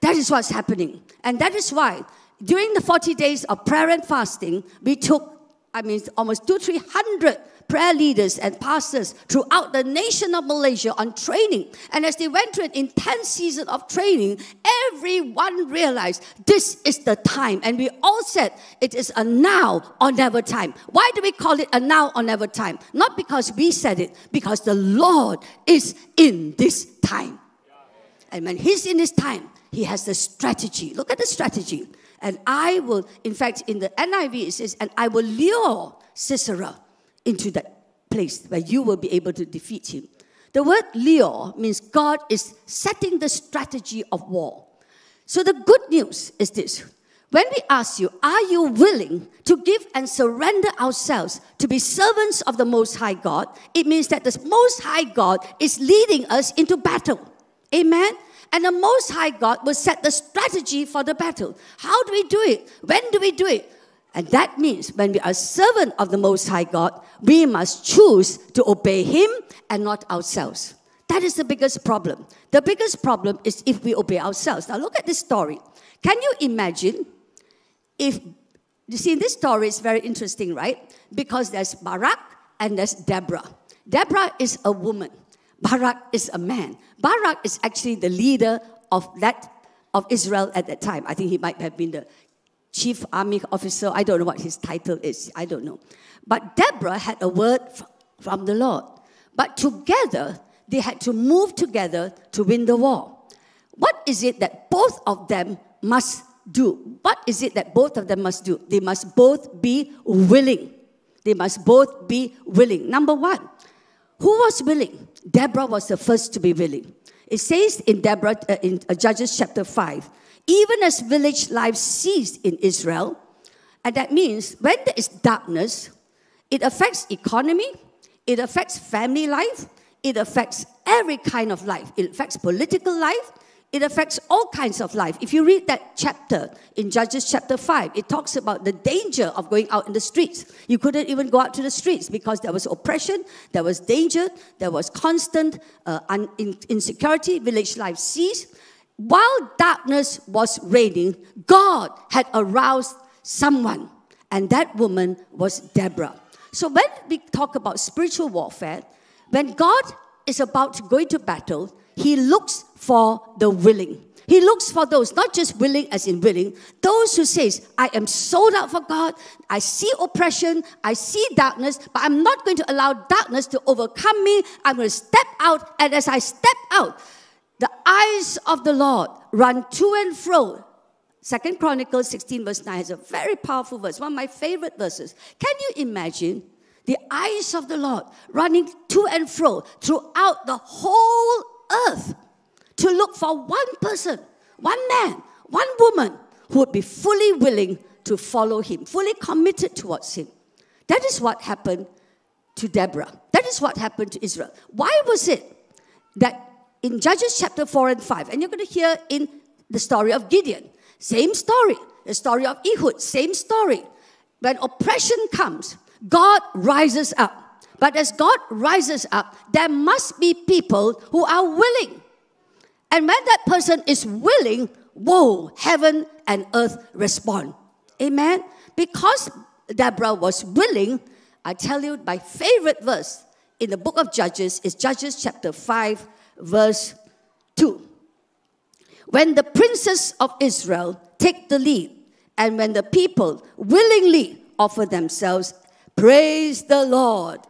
That is what's happening. And that is why during the 40 days of prayer and fasting, we took, I mean, almost two, three hundred prayer leaders and pastors throughout the nation of Malaysia on training. And as they went through an intense season of training, everyone realized this is the time. And we all said it is a now or never time. Why do we call it a now or never time? Not because we said it, because the Lord is in this time. And when He's in this time, He has the strategy. Look at the strategy. And I will, in fact, in the NIV it says, and I will lure Sisera into that place where you will be able to defeat him. The word lure means God is setting the strategy of war. So the good news is this. When we ask you, are you willing to give and surrender ourselves to be servants of the Most High God? It means that the Most High God is leading us into battle. Amen? And the Most High God will set the strategy for the battle. How do we do it? When do we do it? And that means when we are servant of the Most High God, we must choose to obey Him and not ourselves. That is the biggest problem. The biggest problem is if we obey ourselves. Now look at this story. Can you imagine if you see this story is very interesting, right? Because there's Barak and there's Deborah. Deborah is a woman. Barak is a man. Barak is actually the leader of that of Israel at that time. I think he might have been the chief army officer. I don't know what his title is. I don't know. But Deborah had a word from the Lord. But together, they had to move together to win the war. What is it that both of them must do? What is it that both of them must do? They must both be willing. They must both be willing. Number one, who was willing? Deborah was the first to be willing. It says in Deborah, uh, in uh, Judges chapter 5, even as village life ceased in Israel, and that means when there is darkness, it affects economy, it affects family life, it affects every kind of life. It affects political life, it affects all kinds of life. If you read that chapter in Judges chapter 5, it talks about the danger of going out in the streets. You couldn't even go out to the streets because there was oppression, there was danger, there was constant uh, in- insecurity, village life ceased. While darkness was reigning, God had aroused someone, and that woman was Deborah. So when we talk about spiritual warfare, when God is about to go into battle, he looks for the willing. He looks for those, not just willing as in willing, those who says, I am sold out for God, I see oppression, I see darkness, but I'm not going to allow darkness to overcome me. I'm going to step out, and as I step out, the eyes of the Lord run to and fro. Second Chronicles 16, verse 9 has a very powerful verse, one of my favorite verses. Can you imagine the eyes of the Lord running to and fro throughout the whole earth to look for one person, one man, one woman who would be fully willing to follow him, fully committed towards him? That is what happened to Deborah. That is what happened to Israel. Why was it that in Judges chapter 4 and 5, and you're going to hear in the story of Gideon, same story. The story of Ehud, same story. When oppression comes, God rises up. But as God rises up, there must be people who are willing. And when that person is willing, whoa, heaven and earth respond. Amen. Because Deborah was willing, I tell you, my favorite verse in the book of Judges is Judges chapter 5, verse 2. When the princes of Israel take the lead, and when the people willingly offer themselves, praise the Lord.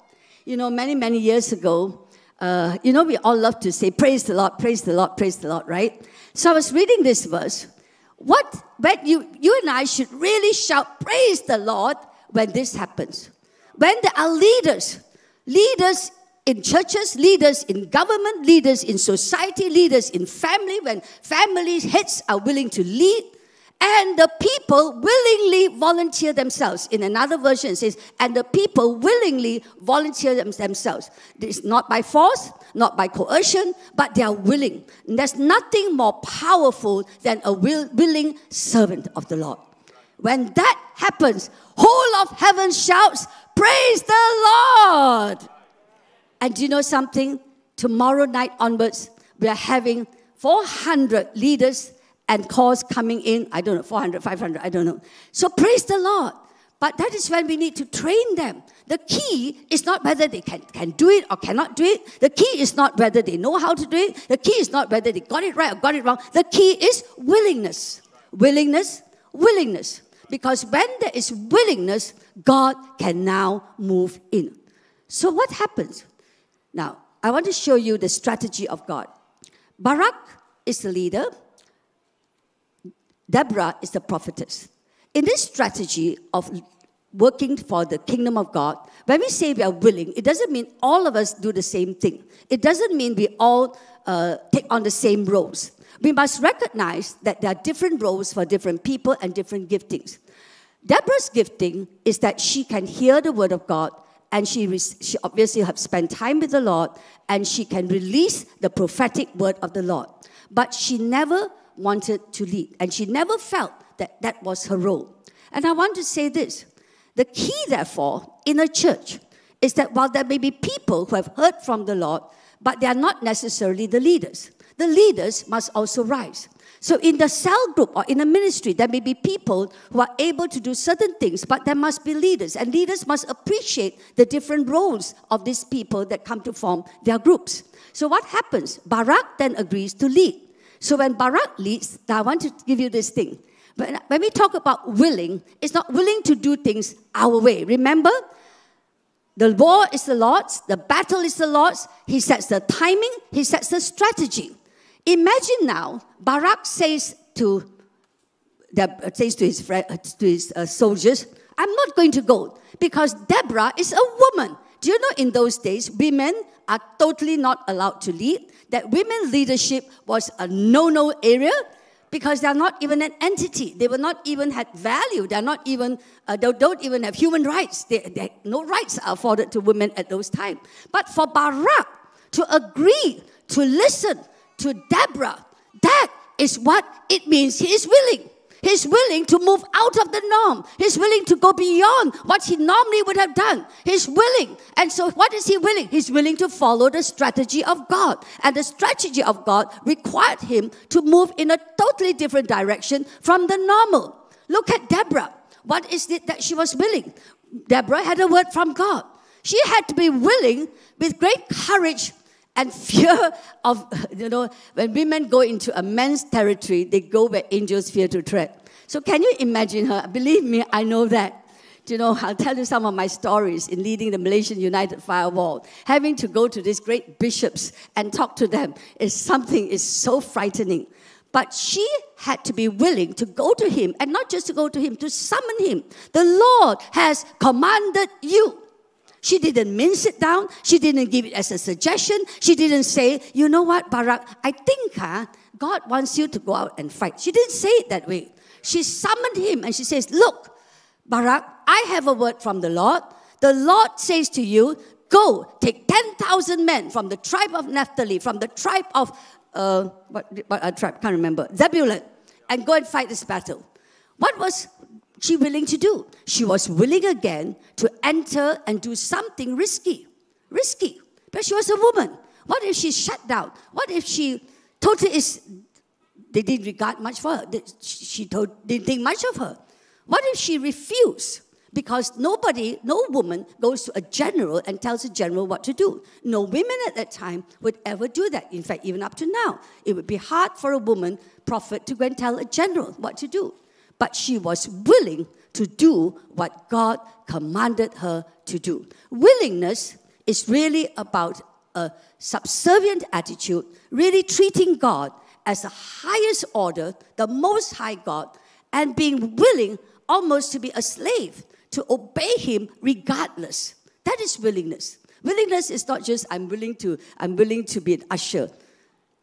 You know, many, many years ago, uh, you know, we all love to say, praise the Lord, praise the Lord, praise the Lord, right? So I was reading this verse. What, when you, you and I should really shout, praise the Lord when this happens. When there are leaders, leaders in churches, leaders in government, leaders in society, leaders in family, when families, heads are willing to lead, and the people willingly volunteer themselves. In another version, it says, and the people willingly volunteer them- themselves. It's not by force, not by coercion, but they are willing. And there's nothing more powerful than a will, willing servant of the Lord. When that happens, whole of heaven shouts, Praise the Lord! And do you know something? Tomorrow night onwards, we are having 400 leaders and calls coming in. I don't know, 400, 500, I don't know. So praise the Lord. But that is when we need to train them. The key is not whether they can, can do it or cannot do it. The key is not whether they know how to do it. The key is not whether they got it right or got it wrong. The key is willingness. Willingness, willingness. Because when there is willingness, God can now move in. So what happens? Now, I want to show you the strategy of God. Barak is the leader, Deborah is the prophetess. In this strategy of working for the kingdom of God, when we say we are willing, it doesn't mean all of us do the same thing. It doesn't mean we all uh, take on the same roles. We must recognize that there are different roles for different people and different giftings. Deborah's gifting is that she can hear the word of God and she, she obviously have spent time with the Lord and she can release the prophetic word of the Lord. but she never wanted to lead, and she never felt that that was her role. And I want to say this the key, therefore, in a church is that while there may be people who have heard from the Lord, but they are not necessarily the leaders, the leaders must also rise. So, in the cell group or in a ministry, there may be people who are able to do certain things, but there must be leaders, and leaders must appreciate the different roles of these people that come to form their groups. So, what happens? Barak then agrees to lead. So, when Barak leads, I want to give you this thing. When, when we talk about willing, it's not willing to do things our way. Remember, the war is the Lord's, the battle is the Lord's. He sets the timing, He sets the strategy. Imagine now, Barak says to, the, says to his, friend, uh, to his uh, soldiers, I'm not going to go because Deborah is a woman. Do you know in those days, women are totally not allowed to lead? That women leadership was a no no area because they're not even an entity. They will not even have value. They're not even, uh, they don't even have human rights. They, they, no rights are afforded to women at those times. But for Barak to agree to listen to Deborah, that is what it means. He is willing. He's willing to move out of the norm. He's willing to go beyond what he normally would have done. He's willing. And so, what is he willing? He's willing to follow the strategy of God. And the strategy of God required him to move in a totally different direction from the normal. Look at Deborah. What is it that she was willing? Deborah had a word from God. She had to be willing with great courage and fear of, you know, when women go into a man's territory, they go where angels fear to tread. So can you imagine her? Believe me, I know that. You know, I'll tell you some of my stories in leading the Malaysian United Firewall. Having to go to these great bishops and talk to them is something is so frightening. But she had to be willing to go to him, and not just to go to him, to summon him. The Lord has commanded you. She didn't mince it down. She didn't give it as a suggestion. She didn't say, you know what, Barak, I think huh, God wants you to go out and fight. She didn't say it that way. She summoned him and she says, Look, Barak, I have a word from the Lord. The Lord says to you, Go, take 10,000 men from the tribe of Naphtali, from the tribe of, uh, what, what uh, tribe? Can't remember, Zebulun, and go and fight this battle. What was she willing to do? She was willing again to enter and do something risky. Risky. But she was a woman. What if she shut down? What if she totally is, they didn't regard much for her. She told, didn't think much of her. What if she refused? Because nobody, no woman goes to a general and tells a general what to do. No women at that time would ever do that. In fact, even up to now, it would be hard for a woman prophet to go and tell a general what to do. But she was willing to do what God commanded her to do. Willingness is really about a subservient attitude, really treating God as the highest order, the most high God, and being willing almost to be a slave, to obey Him regardless. That is willingness. Willingness is not just I'm willing to, I'm willing to be an usher.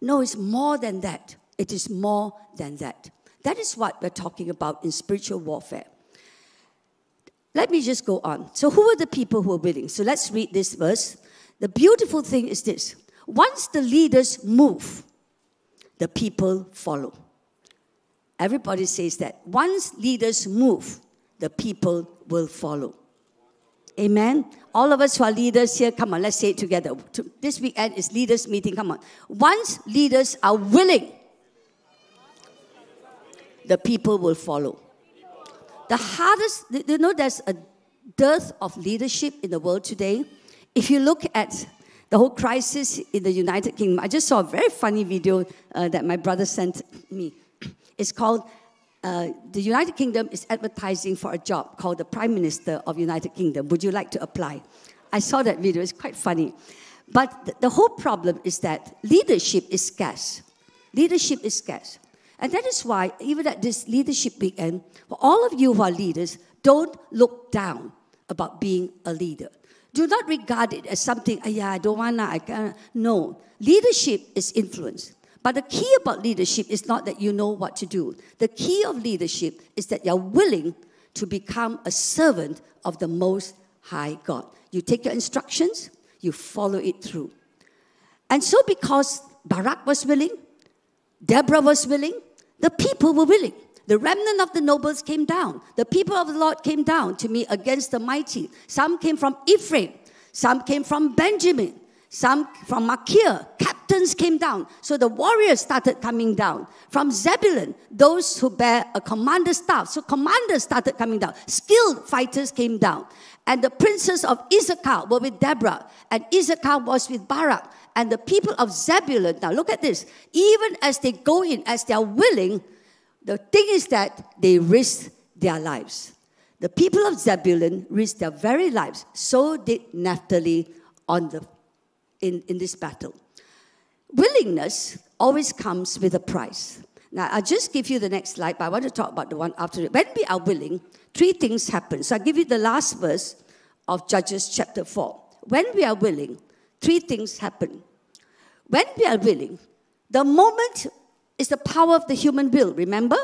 No, it's more than that. It is more than that. That is what we're talking about in spiritual warfare. Let me just go on. So, who are the people who are willing? So, let's read this verse. The beautiful thing is this once the leaders move, the people follow. Everybody says that. Once leaders move, the people will follow. Amen. All of us who are leaders here, come on, let's say it together. This weekend is leaders' meeting. Come on. Once leaders are willing, the people will follow. The hardest, you know, there's a dearth of leadership in the world today. If you look at the whole crisis in the United Kingdom, I just saw a very funny video uh, that my brother sent me. It's called uh, the United Kingdom is advertising for a job called the Prime Minister of United Kingdom. Would you like to apply? I saw that video. It's quite funny. But th- the whole problem is that leadership is scarce. Leadership is scarce. And that is why, even at this leadership weekend, for all of you who are leaders, don't look down about being a leader. Do not regard it as something, "Ah, yeah, I don't want to, I can't. No. Leadership is influence. But the key about leadership is not that you know what to do. The key of leadership is that you're willing to become a servant of the Most High God. You take your instructions, you follow it through. And so, because Barak was willing, Deborah was willing, the people were willing. The remnant of the nobles came down. The people of the Lord came down to meet against the mighty. Some came from Ephraim, some came from Benjamin, some from Machir. Captains came down. So the warriors started coming down. From Zebulun, those who bear a commander's staff. So commanders started coming down. Skilled fighters came down. And the princes of Issachar were with Deborah, and Issachar was with Barak. And the people of Zebulun, now look at this, even as they go in, as they are willing, the thing is that they risk their lives. The people of Zebulun risked their very lives. So did Naphtali on the, in, in this battle. Willingness always comes with a price. Now, I'll just give you the next slide, but I want to talk about the one after it. When we are willing, three things happen. So I'll give you the last verse of Judges chapter 4. When we are willing, three things happen. When we are willing, the moment is the power of the human will, remember?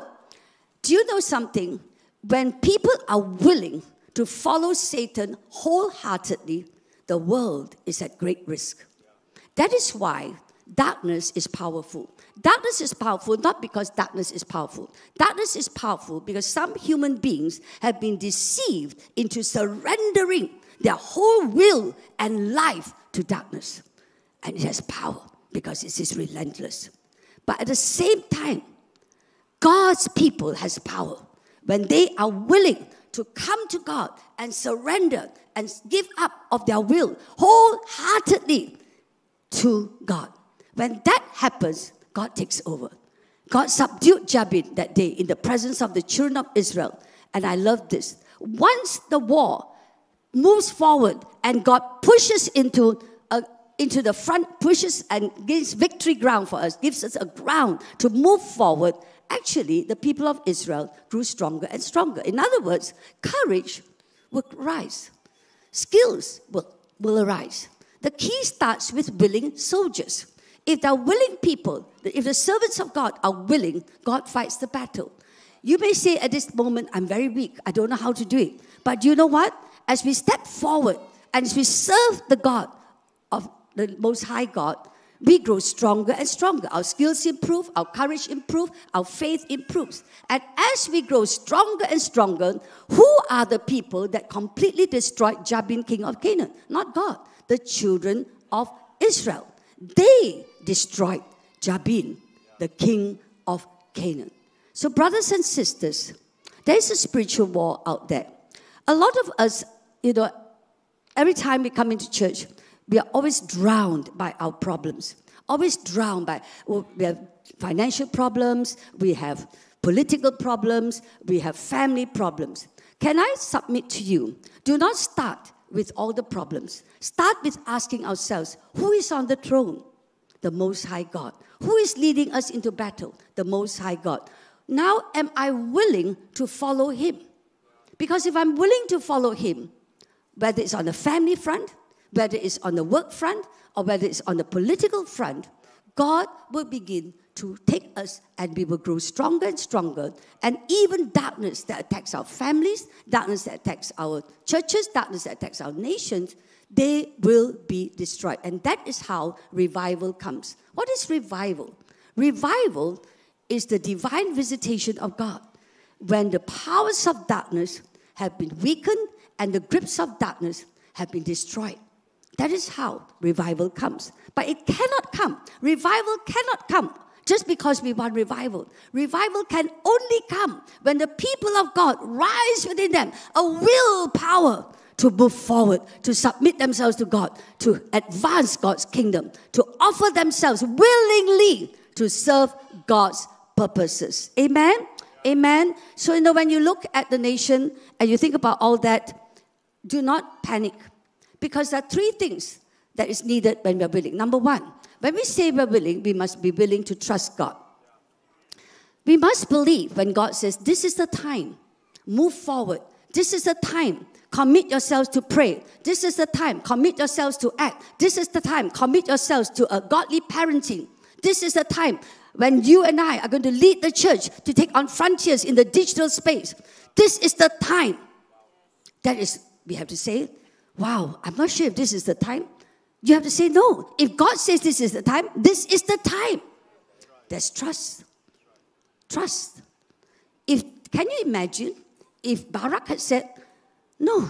Do you know something? When people are willing to follow Satan wholeheartedly, the world is at great risk. That is why darkness is powerful. Darkness is powerful not because darkness is powerful. Darkness is powerful because some human beings have been deceived into surrendering their whole will and life to darkness. And it has power because it is relentless. But at the same time, God's people has power when they are willing to come to God and surrender and give up of their will wholeheartedly to God. When that happens, God takes over. God subdued Jabin that day in the presence of the children of Israel. And I love this. Once the war moves forward and God pushes into a, into the front, pushes and gives victory ground for us, gives us a ground to move forward, actually the people of Israel grew stronger and stronger. In other words, courage will rise, skills will, will arise. The key starts with willing soldiers. If they're willing people, if the servants of God are willing, God fights the battle. You may say at this moment, I'm very weak, I don't know how to do it. But you know what? As we step forward and as we serve the God of the Most High God, we grow stronger and stronger. Our skills improve, our courage improves, our faith improves. And as we grow stronger and stronger, who are the people that completely destroyed Jabin, king of Canaan? Not God, the children of Israel. They destroyed Jabin, the king of Canaan. So, brothers and sisters, there is a spiritual war out there. A lot of us, you know, every time we come into church, we are always drowned by our problems. Always drowned by, well, we have financial problems, we have political problems, we have family problems. Can I submit to you? Do not start with all the problems. Start with asking ourselves who is on the throne? The Most High God. Who is leading us into battle? The Most High God. Now, am I willing to follow Him? Because if I'm willing to follow Him, whether it's on the family front, whether it's on the work front, or whether it's on the political front, God will begin to take us and we will grow stronger and stronger. And even darkness that attacks our families, darkness that attacks our churches, darkness that attacks our nations, they will be destroyed. And that is how revival comes. What is revival? Revival is the divine visitation of God. When the powers of darkness have been weakened and the grips of darkness have been destroyed. That is how revival comes. But it cannot come. Revival cannot come just because we want revival. Revival can only come when the people of God rise within them a willpower to move forward, to submit themselves to God, to advance God's kingdom, to offer themselves willingly to serve God's purposes. Amen? Amen. So, you know, when you look at the nation and you think about all that, do not panic because there are three things that is needed when we're willing. Number one, when we say we're willing, we must be willing to trust God. We must believe when God says, This is the time, move forward. This is the time, commit yourselves to pray. This is the time, commit yourselves to act. This is the time, commit yourselves to a godly parenting. This is the time when you and I are going to lead the church to take on frontiers in the digital space. This is the time. That is, we have to say, wow, I'm not sure if this is the time. You have to say no. If God says this is the time, this is the time. There's trust. Trust. If can you imagine if Barak had said, No,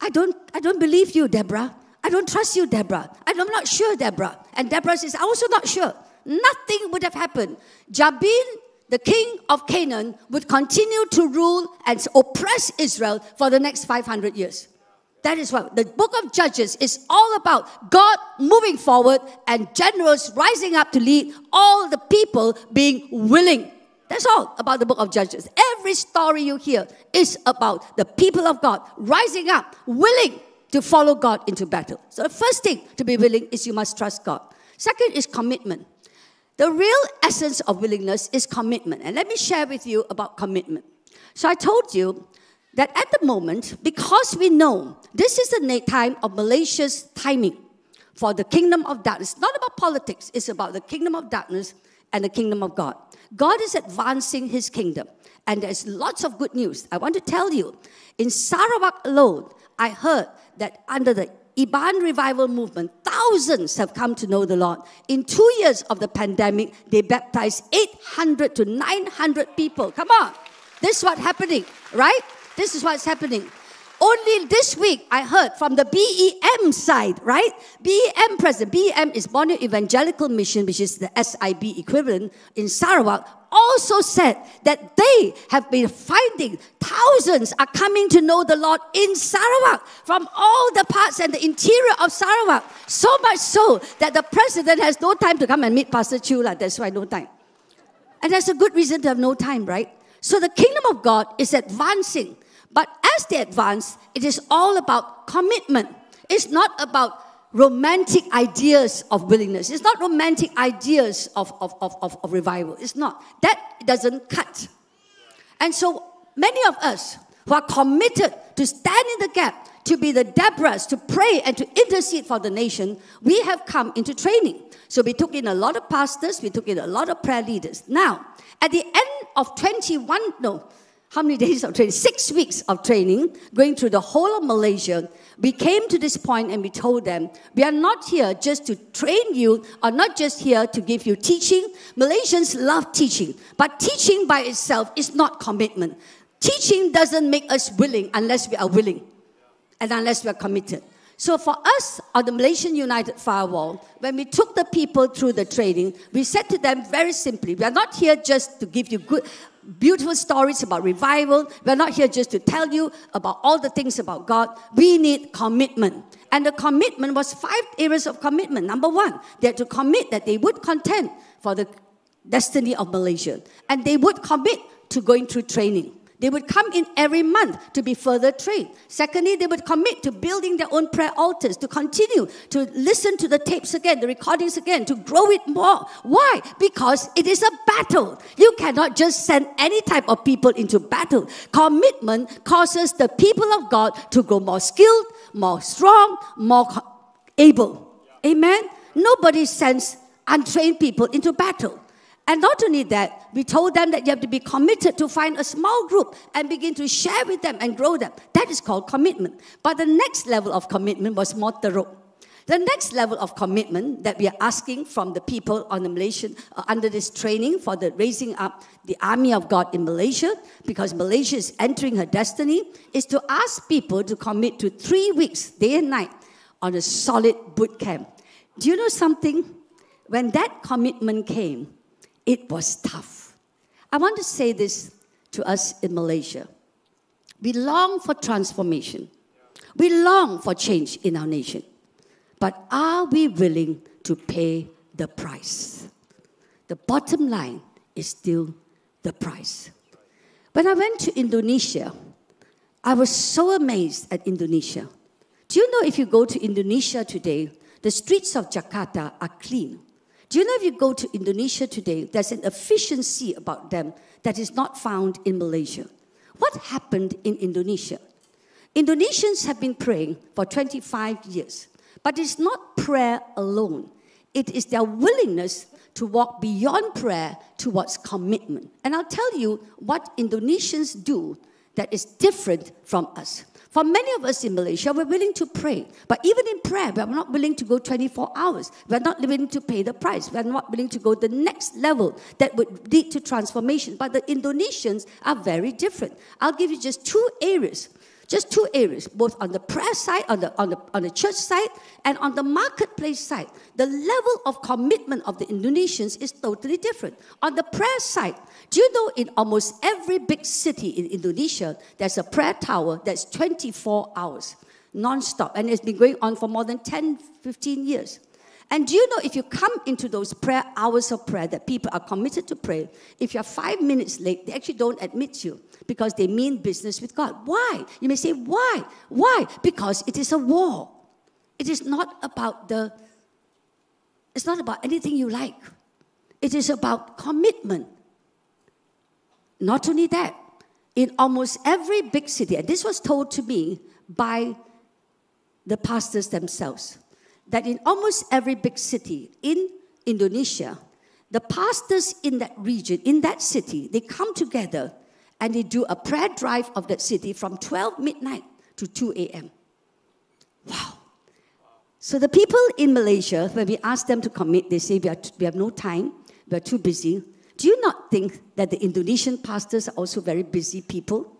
I don't I don't believe you, Deborah. I don't trust you, Deborah. I'm not sure, Deborah. And Deborah says, I'm also not sure. Nothing would have happened. Jabin, the king of Canaan, would continue to rule and oppress Israel for the next 500 years. That is what the book of Judges is all about God moving forward and generals rising up to lead, all the people being willing. That's all about the book of Judges. Every story you hear is about the people of God rising up, willing to follow God into battle. So, the first thing to be willing is you must trust God. Second is commitment. The real essence of willingness is commitment. And let me share with you about commitment. So, I told you that at the moment, because we know this is the time of Malaysia's timing for the kingdom of darkness, not about politics, it's about the kingdom of darkness and the kingdom of God. God is advancing his kingdom, and there's lots of good news. I want to tell you, in Sarawak alone, I heard that under the Iban revival movement, thousands have come to know the Lord. In two years of the pandemic, they baptized 800 to 900 people. Come on. This is what's happening, right? This is what's happening. Only this week, I heard from the BEM side, right? BEM president, BEM is Borneo Evangelical Mission, which is the SIB equivalent in Sarawak, also said that they have been finding thousands are coming to know the Lord in Sarawak from all the parts and the interior of Sarawak. So much so that the president has no time to come and meet Pastor Chula. That's why no time. And that's a good reason to have no time, right? So the kingdom of God is advancing. But as they advance, it is all about commitment. It's not about romantic ideas of willingness. It's not romantic ideas of, of, of, of, of revival. It's not. That doesn't cut. And so many of us who are committed to stand in the gap, to be the Deborahs, to pray and to intercede for the nation, we have come into training. So we took in a lot of pastors, we took in a lot of prayer leaders. Now, at the end of 21, no, how many days of training? Six weeks of training, going through the whole of Malaysia. We came to this point and we told them, we are not here just to train you, or not just here to give you teaching. Malaysians love teaching, but teaching by itself is not commitment. Teaching doesn't make us willing unless we are willing and unless we are committed. So for us on the Malaysian United Firewall, when we took the people through the training, we said to them very simply, we are not here just to give you good, beautiful stories about revival. We're not here just to tell you about all the things about God. We need commitment. And the commitment was five areas of commitment. Number one, they had to commit that they would contend for the destiny of Malaysia. And they would commit to going through training. They would come in every month to be further trained. Secondly, they would commit to building their own prayer altars, to continue to listen to the tapes again, the recordings again, to grow it more. Why? Because it is a battle. You cannot just send any type of people into battle. Commitment causes the people of God to grow more skilled, more strong, more able. Amen? Nobody sends untrained people into battle. And not only that, we told them that you have to be committed to find a small group and begin to share with them and grow them. That is called commitment. But the next level of commitment was more thorough. The next level of commitment that we are asking from the people on the Malaysian uh, under this training for the raising up the army of God in Malaysia, because Malaysia is entering her destiny, is to ask people to commit to three weeks, day and night, on a solid boot camp. Do you know something? When that commitment came, it was tough. I want to say this to us in Malaysia. We long for transformation. We long for change in our nation. But are we willing to pay the price? The bottom line is still the price. When I went to Indonesia, I was so amazed at Indonesia. Do you know if you go to Indonesia today, the streets of Jakarta are clean? Do you know if you go to Indonesia today, there's an efficiency about them that is not found in Malaysia? What happened in Indonesia? Indonesians have been praying for 25 years, but it's not prayer alone. It is their willingness to walk beyond prayer towards commitment. And I'll tell you what Indonesians do that is different from us. For many of us in Malaysia, we're willing to pray. But even in prayer, we're not willing to go 24 hours. We're not willing to pay the price. We're not willing to go the next level that would lead to transformation. But the Indonesians are very different. I'll give you just two areas. Just two areas, both on the prayer side, on the, on, the, on the church side, and on the marketplace side. The level of commitment of the Indonesians is totally different. On the prayer side, do you know in almost every big city in Indonesia, there's a prayer tower that's 24 hours, non-stop, and it's been going on for more than 10, 15 years. And do you know if you come into those prayer hours of prayer that people are committed to pray, if you're five minutes late, they actually don't admit you because they mean business with God. Why? You may say, why? Why? Because it is a war. It is not about the, it's not about anything you like. It is about commitment. Not only that, in almost every big city, and this was told to me by the pastors themselves, that in almost every big city in Indonesia, the pastors in that region, in that city, they come together and they do a prayer drive of that city from 12 midnight to 2 a.m. Wow. So the people in Malaysia, when we ask them to commit, they say we, are, we have no time, we are too busy. Do you not think that the Indonesian pastors are also very busy people?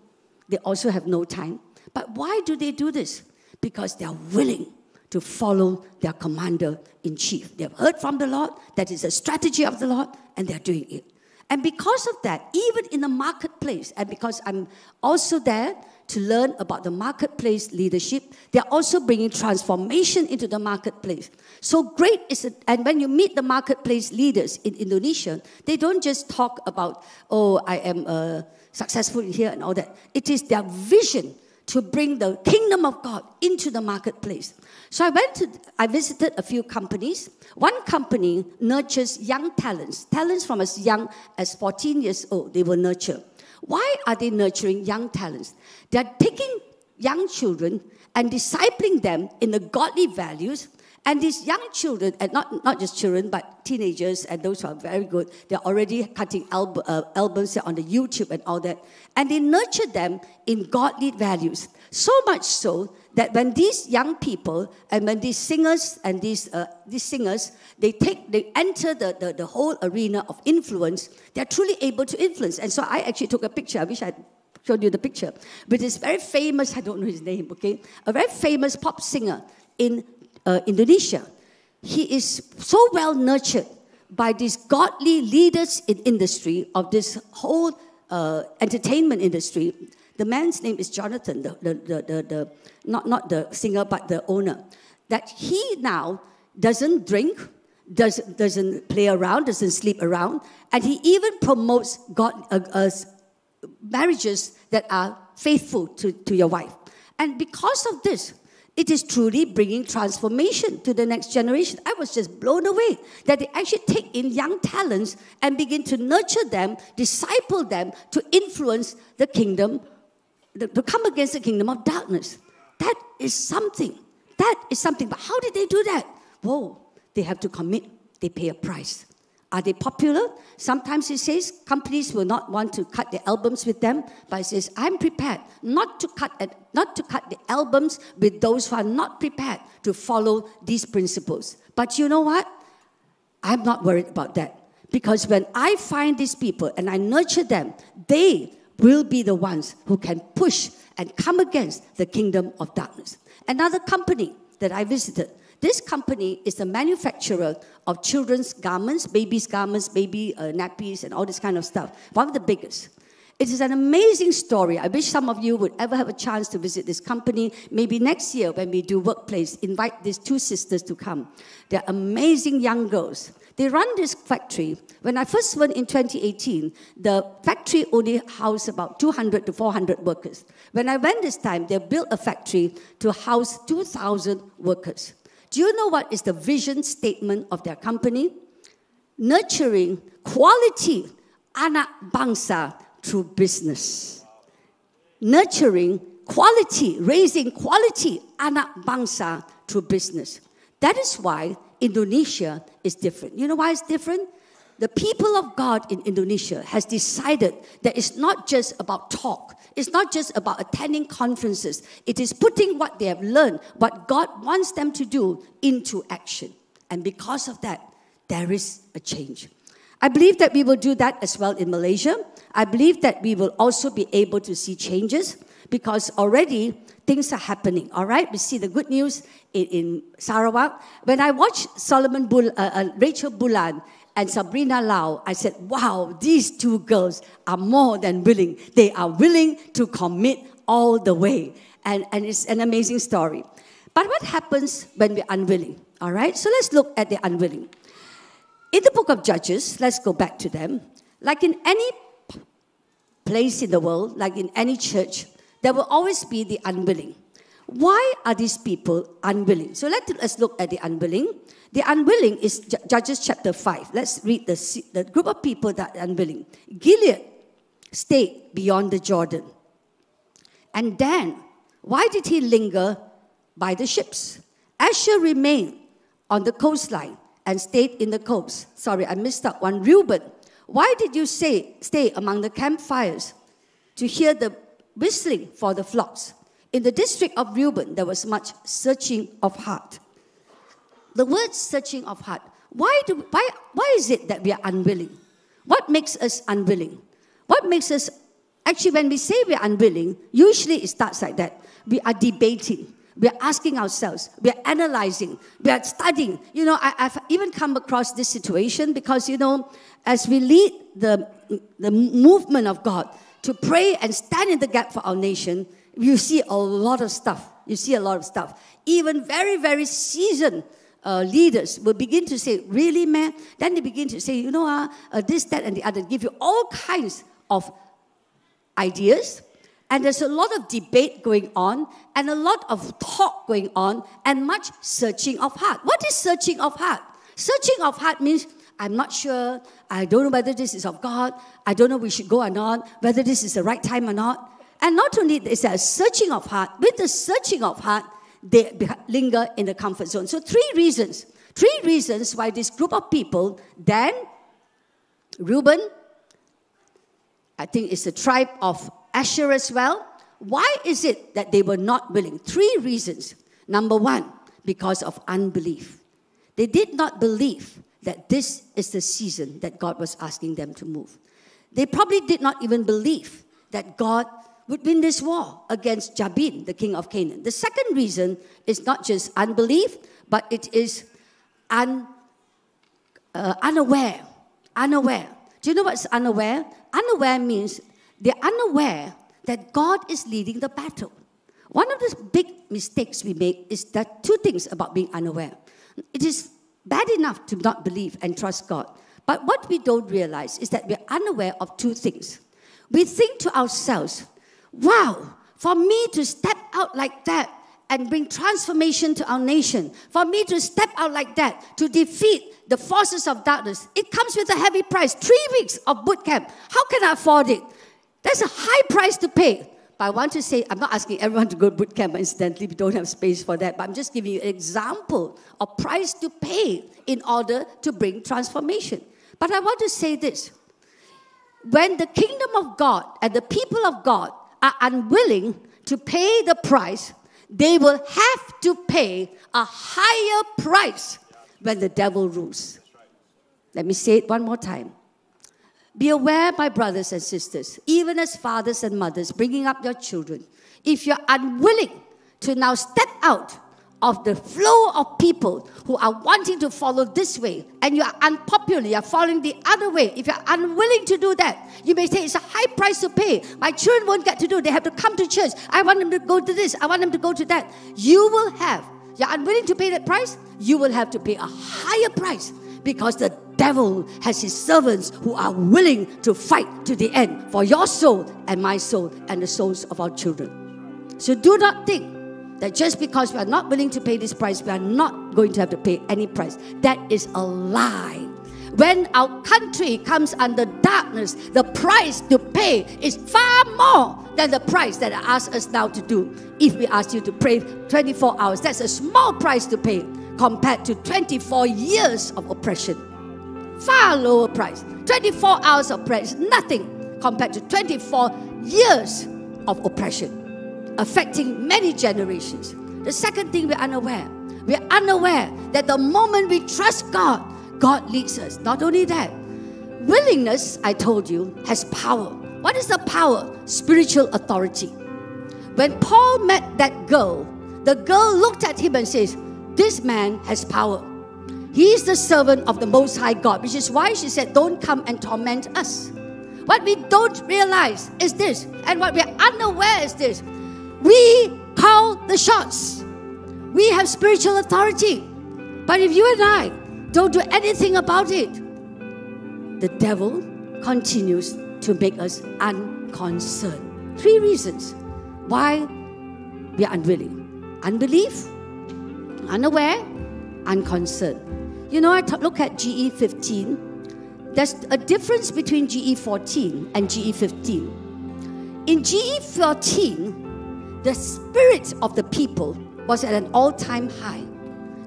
They also have no time. But why do they do this? Because they are willing to follow their commander in chief. They have heard from the Lord, that is a strategy of the Lord, and they're doing it. And because of that, even in the marketplace, and because I'm also there to learn about the marketplace leadership, they're also bringing transformation into the marketplace. So great is it, and when you meet the marketplace leaders in Indonesia, they don't just talk about, oh, I am uh, successful here and all that. It is their vision to bring the kingdom of God into the marketplace. So I went to, I visited a few companies. One company nurtures young talents, talents from as young as 14 years old, they will nurture. Why are they nurturing young talents? They're taking young children and discipling them in the godly values. And these young children, and not, not just children, but teenagers and those who are very good, they're already cutting alb- uh, albums on the YouTube and all that. And they nurture them in godly values. So much so that when these young people and when these singers and these, uh, these singers, they take, they enter the, the, the whole arena of influence, they're truly able to influence. And so I actually took a picture. I wish I showed you the picture. But this very famous, I don't know his name, okay? A very famous pop singer in uh, Indonesia. He is so well nurtured by these godly leaders in industry of this whole uh, entertainment industry. The man's name is Jonathan, the, the, the, the, the not, not the singer, but the owner. That he now doesn't drink, does, doesn't play around, doesn't sleep around, and he even promotes God, uh, uh, marriages that are faithful to, to your wife. And because of this, it is truly bringing transformation to the next generation. I was just blown away that they actually take in young talents and begin to nurture them, disciple them to influence the kingdom, to come against the kingdom of darkness. That is something. That is something. But how did they do that? Whoa, they have to commit, they pay a price. Are they popular? Sometimes it says companies will not want to cut the albums with them, but it says I'm prepared not to cut not to cut the albums with those who are not prepared to follow these principles. But you know what? I'm not worried about that because when I find these people and I nurture them, they will be the ones who can push and come against the kingdom of darkness. Another company that I visited, this company is a manufacturer of children's garments, babies' garments, baby uh, nappies, and all this kind of stuff. One of the biggest. It is an amazing story. I wish some of you would ever have a chance to visit this company. Maybe next year when we do workplace, invite these two sisters to come. They're amazing young girls. They run this factory. When I first went in 2018, the factory only housed about 200 to 400 workers. When I went this time, they built a factory to house 2,000 workers. Do you know what is the vision statement of their company? Nurturing quality anak bangsa through business. Nurturing quality, raising quality anak bangsa through business. That is why Indonesia is different. You know why it's different? The people of God in Indonesia has decided that it's not just about talk. It's not just about attending conferences. It is putting what they have learned, what God wants them to do, into action. And because of that, there is a change. I believe that we will do that as well in Malaysia. I believe that we will also be able to see changes because already things are happening. All right, we see the good news in, in Sarawak. When I watched Solomon Bul, uh, uh, Rachel Bulan and Sabrina Lau, I said, "Wow, these two girls are more than willing. They are willing to commit all the way." And, and it's an amazing story. But what happens when we're unwilling? All right, so let's look at the unwilling. In the book of Judges, let's go back to them. Like in any place in the world, like in any church, there will always be the unwilling. Why are these people unwilling? So let us look at the unwilling. The unwilling is Ju- Judges chapter 5. Let's read the, the group of people that are unwilling. Gilead stayed beyond the Jordan. And Dan, why did he linger by the ships? Asher remained on the coastline and stayed in the coast. Sorry, I missed out one. Reuben, why did you say, stay among the campfires to hear the whistling for the flocks? In the district of Reuben, there was much searching of heart. The word searching of heart, why, do, why, why is it that we are unwilling? What makes us unwilling? What makes us, actually, when we say we are unwilling, usually it starts like that. We are debating. We are asking ourselves, we are analyzing, we are studying. You know, I, have even come across this situation because, you know, as we lead the, the movement of God to pray and stand in the gap for our nation, you see a lot of stuff. You see a lot of stuff. Even very, very seasoned uh, leaders will begin to say, Really, man? Then they begin to say, You know, uh, uh, this, that, and the other, give you all kinds of ideas. And there's a lot of debate going on, and a lot of talk going on, and much searching of heart. What is searching of heart? Searching of heart means I'm not sure. I don't know whether this is of God. I don't know we should go or not, whether this is the right time or not. And not only is there a searching of heart, with the searching of heart, they linger in the comfort zone. So, three reasons. Three reasons why this group of people, Dan, Reuben, I think it's the tribe of Asher as well. Why is it that they were not willing? Three reasons. Number one, because of unbelief. They did not believe that this is the season that God was asking them to move. They probably did not even believe that God would win this war against Jabin, the king of Canaan. The second reason is not just unbelief, but it is un, uh, unaware. Unaware. Do you know what's unaware? Unaware means they're unaware that God is leading the battle. One of the big mistakes we make is that two things about being unaware. It is bad enough to not believe and trust God. But what we don't realize is that we're unaware of two things. We think to ourselves, wow, for me to step out like that and bring transformation to our nation, for me to step out like that to defeat the forces of darkness, it comes with a heavy price. Three weeks of boot camp. How can I afford it? That's a high price to pay. But I want to say, I'm not asking everyone to go to boot camp, incidentally, we don't have space for that. But I'm just giving you an example of price to pay in order to bring transformation. But I want to say this when the kingdom of God and the people of God are unwilling to pay the price, they will have to pay a higher price when the devil rules. Let me say it one more time. Be aware, my brothers and sisters, even as fathers and mothers bringing up your children, if you're unwilling to now step out of the flow of people who are wanting to follow this way and you are unpopular, you're following the other way. If you're unwilling to do that, you may say it's a high price to pay. My children won't get to do. They have to come to church. I want them to go to this. I want them to go to that. You will have, you're unwilling to pay that price, you will have to pay a higher price because the devil has his servants who are willing to fight to the end for your soul and my soul and the souls of our children. So do not think that just because we are not willing to pay this price, we are not going to have to pay any price. That is a lie. When our country comes under darkness, the price to pay is far more than the price that I ask us now to do. If we ask you to pray 24 hours, that's a small price to pay compared to 24 years of oppression. Far lower price. 24 hours of prayer is nothing compared to 24 years of oppression, affecting many generations. The second thing we're unaware, we're unaware that the moment we trust God, God leads us. Not only that, willingness, I told you, has power. What is the power? Spiritual authority. When Paul met that girl, the girl looked at him and says, This man has power. He is the servant of the Most High God, which is why she said, Don't come and torment us. What we don't realize is this, and what we're unaware is this we call the shots. We have spiritual authority. But if you and I don't do anything about it, the devil continues to make us unconcerned. Three reasons why we are unwilling unbelief, unaware, unconcerned. You know, I t- look at GE 15. There's a difference between GE 14 and GE 15. In GE 14, the spirit of the people was at an all time high.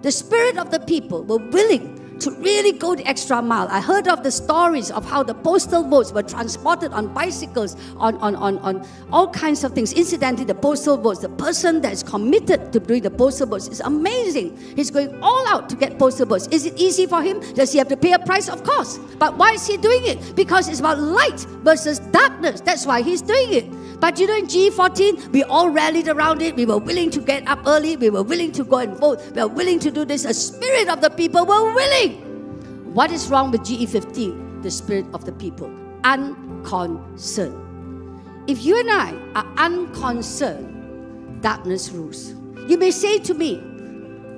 The spirit of the people were willing to really go the extra mile. I heard of the stories of how the postal votes were transported on bicycles, on, on, on, on all kinds of things. Incidentally, the postal votes, the person that is committed to doing the postal votes is amazing. He's going all out to get postal votes. Is it easy for him? Does he have to pay a price? Of course. But why is he doing it? Because it's about light versus darkness. That's why he's doing it. But you know, in G14, we all rallied around it. We were willing to get up early. We were willing to go and vote. We were willing to do this. The spirit of the people were willing. What is wrong with GE15? The spirit of the people. Unconcerned. If you and I are unconcerned, darkness rules. You may say to me,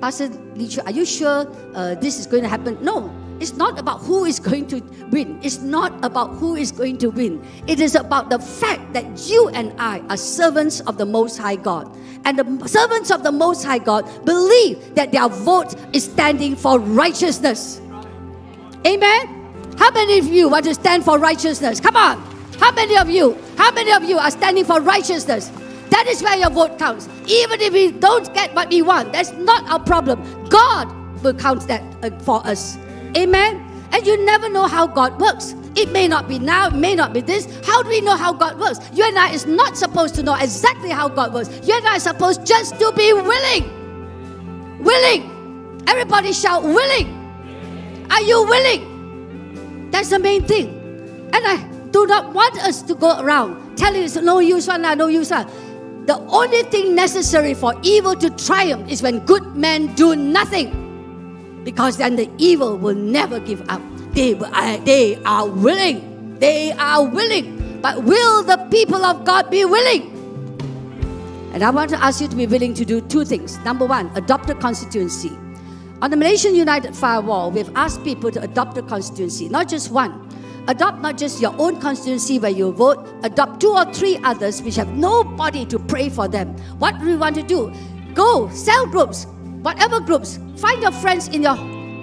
Pastor Lee are you sure uh, this is going to happen? No, it's not about who is going to win. It's not about who is going to win. It is about the fact that you and I are servants of the Most High God. And the servants of the Most High God believe that their vote is standing for righteousness. Amen. How many of you want to stand for righteousness? Come on. How many of you? How many of you are standing for righteousness? That is where your vote counts. Even if we don't get what we want, that's not our problem. God will count that uh, for us. Amen. And you never know how God works. It may not be now, it may not be this. How do we know how God works? You and I is not supposed to know exactly how God works. You and I are supposed just to be willing. Willing. Everybody shout willing. Are you willing? That's the main thing. And I do not want us to go around telling us no use one, no use one. The only thing necessary for evil to triumph is when good men do nothing. Because then the evil will never give up. They, they are willing. They are willing. But will the people of God be willing? And I want to ask you to be willing to do two things. Number one, adopt a constituency. On the Malaysian United Firewall, we've asked people to adopt a constituency, not just one. Adopt not just your own constituency where you vote, adopt two or three others which have nobody to pray for them. What do we want to do? Go, cell groups, whatever groups, find your friends in your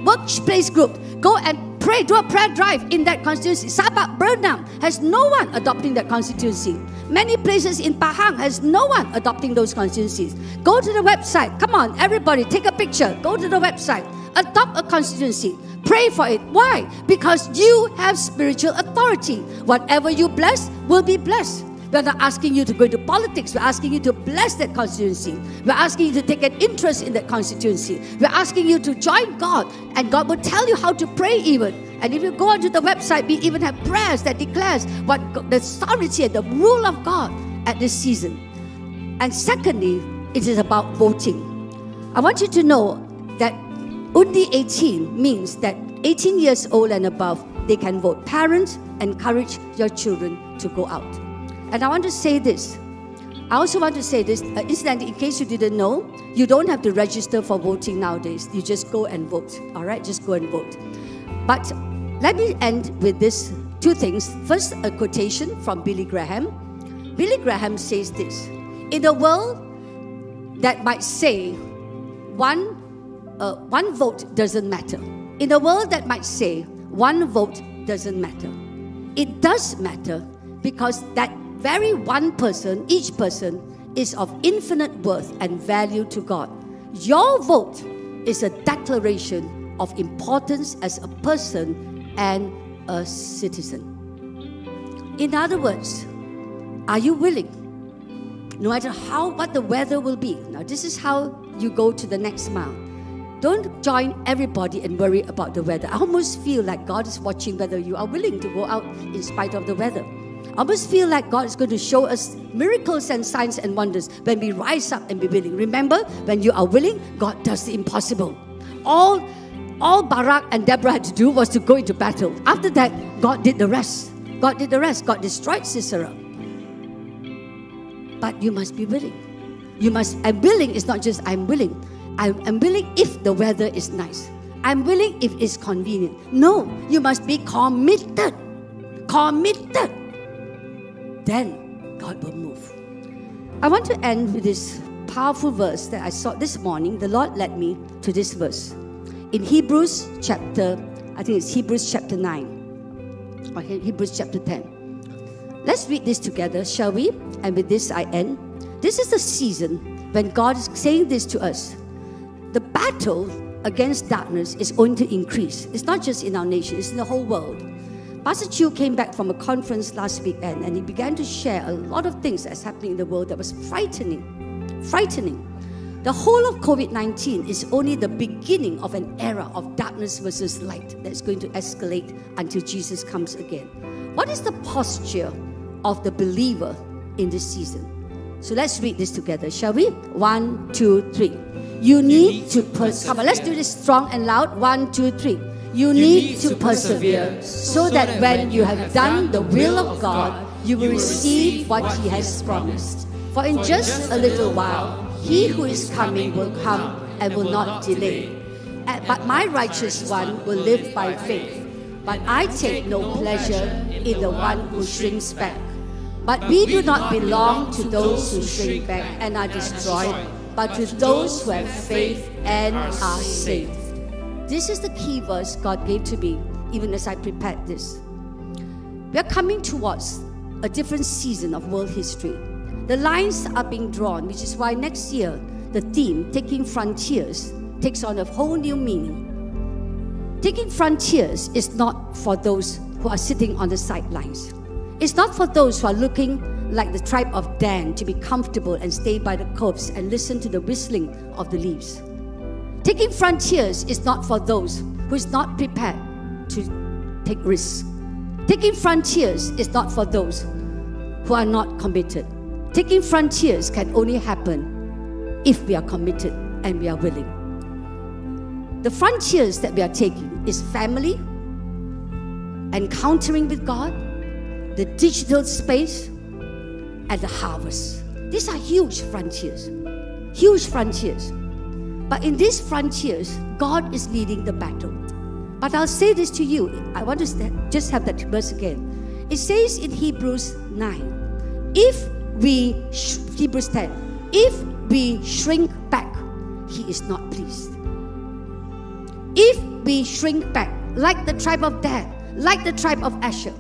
workplace group, go and pray, do a prayer drive in that constituency. Sabak Bernam has no one adopting that constituency. Many places in Pahang has no one adopting those constituencies. Go to the website. Come on, everybody, take a picture. Go to the website. Adopt a constituency. Pray for it. Why? Because you have spiritual authority. Whatever you bless will be blessed. We're not asking you to go into politics. We're asking you to bless that constituency. We're asking you to take an interest in that constituency. We're asking you to join God, and God will tell you how to pray even. And if you go onto the website, we even have prayers that declares what the sovereignty and the rule of God at this season. And secondly, it is about voting. I want you to know that Undi 18 means that 18 years old and above, they can vote. Parents, encourage your children to go out. And I want to say this. I also want to say this, uh, incidentally, in case you didn't know, you don't have to register for voting nowadays. You just go and vote. All right, just go and vote. But let me end with this two things. First, a quotation from Billy Graham. Billy Graham says this In a world that might say one, uh, one vote doesn't matter, in a world that might say one vote doesn't matter, it does matter because that very one person, each person, is of infinite worth and value to God. Your vote is a declaration of importance as a person and a citizen. In other words, are you willing? No matter how what the weather will be. Now this is how you go to the next mile. Don't join everybody and worry about the weather. I almost feel like God is watching whether you are willing to go out in spite of the weather. I almost feel like God is going to show us miracles and signs and wonders when we rise up and be willing. Remember, when you are willing, God does the impossible. All all Barak and Deborah had to do was to go into battle. After that, God did the rest. God did the rest. God destroyed Sisera. But you must be willing. You must, I'm willing is not just I'm willing. I'm, I'm willing if the weather is nice. I'm willing if it's convenient. No, you must be committed. Committed. Then God will move. I want to end with this powerful verse that I saw this morning. The Lord led me to this verse in Hebrews chapter, I think it's Hebrews chapter 9 or Hebrews chapter 10. Let's read this together, shall we? And with this, I end. This is the season when God is saying this to us. The battle against darkness is going to increase. It's not just in our nation, it's in the whole world. Pastor Chew came back from a conference last weekend and he began to share a lot of things that's happening in the world that was frightening. Frightening. The whole of COVID 19 is only the beginning of an era of darkness versus light that's going to escalate until Jesus comes again. What is the posture of the believer in this season? So let's read this together, shall we? One, two, three. You need to persevere. Come on, let's do this strong and loud. One, two, three. You need to persevere so that when you have done the will of God, you will receive what He has promised. For in just a little while, He who is coming will come and will not delay. Uh, But my righteous one will live by faith. But I take no pleasure in the one who shrinks back. But we do not belong to those who shrink back and are destroyed, but to those who have faith and are saved. This is the key verse God gave to me even as I prepared this. We are coming towards a different season of world history. The lines are being drawn, which is why next year the theme, Taking Frontiers, takes on a whole new meaning. Taking frontiers is not for those who are sitting on the sidelines. It's not for those who are looking like the tribe of Dan to be comfortable and stay by the coves and listen to the whistling of the leaves. Taking frontiers is not for those who is not prepared to take risks. Taking frontiers is not for those who are not committed. Taking frontiers can only happen if we are committed and we are willing. The frontiers that we are taking is family, encountering with God, the digital space, and the harvest. These are huge frontiers. Huge frontiers. But in these frontiers, God is leading the battle. But I'll say this to you. I want to just have that verse again. It says in Hebrews 9 if we, Hebrews 10, if we shrink back, He is not pleased. If we shrink back, like the tribe of Dan, like the tribe of Asher,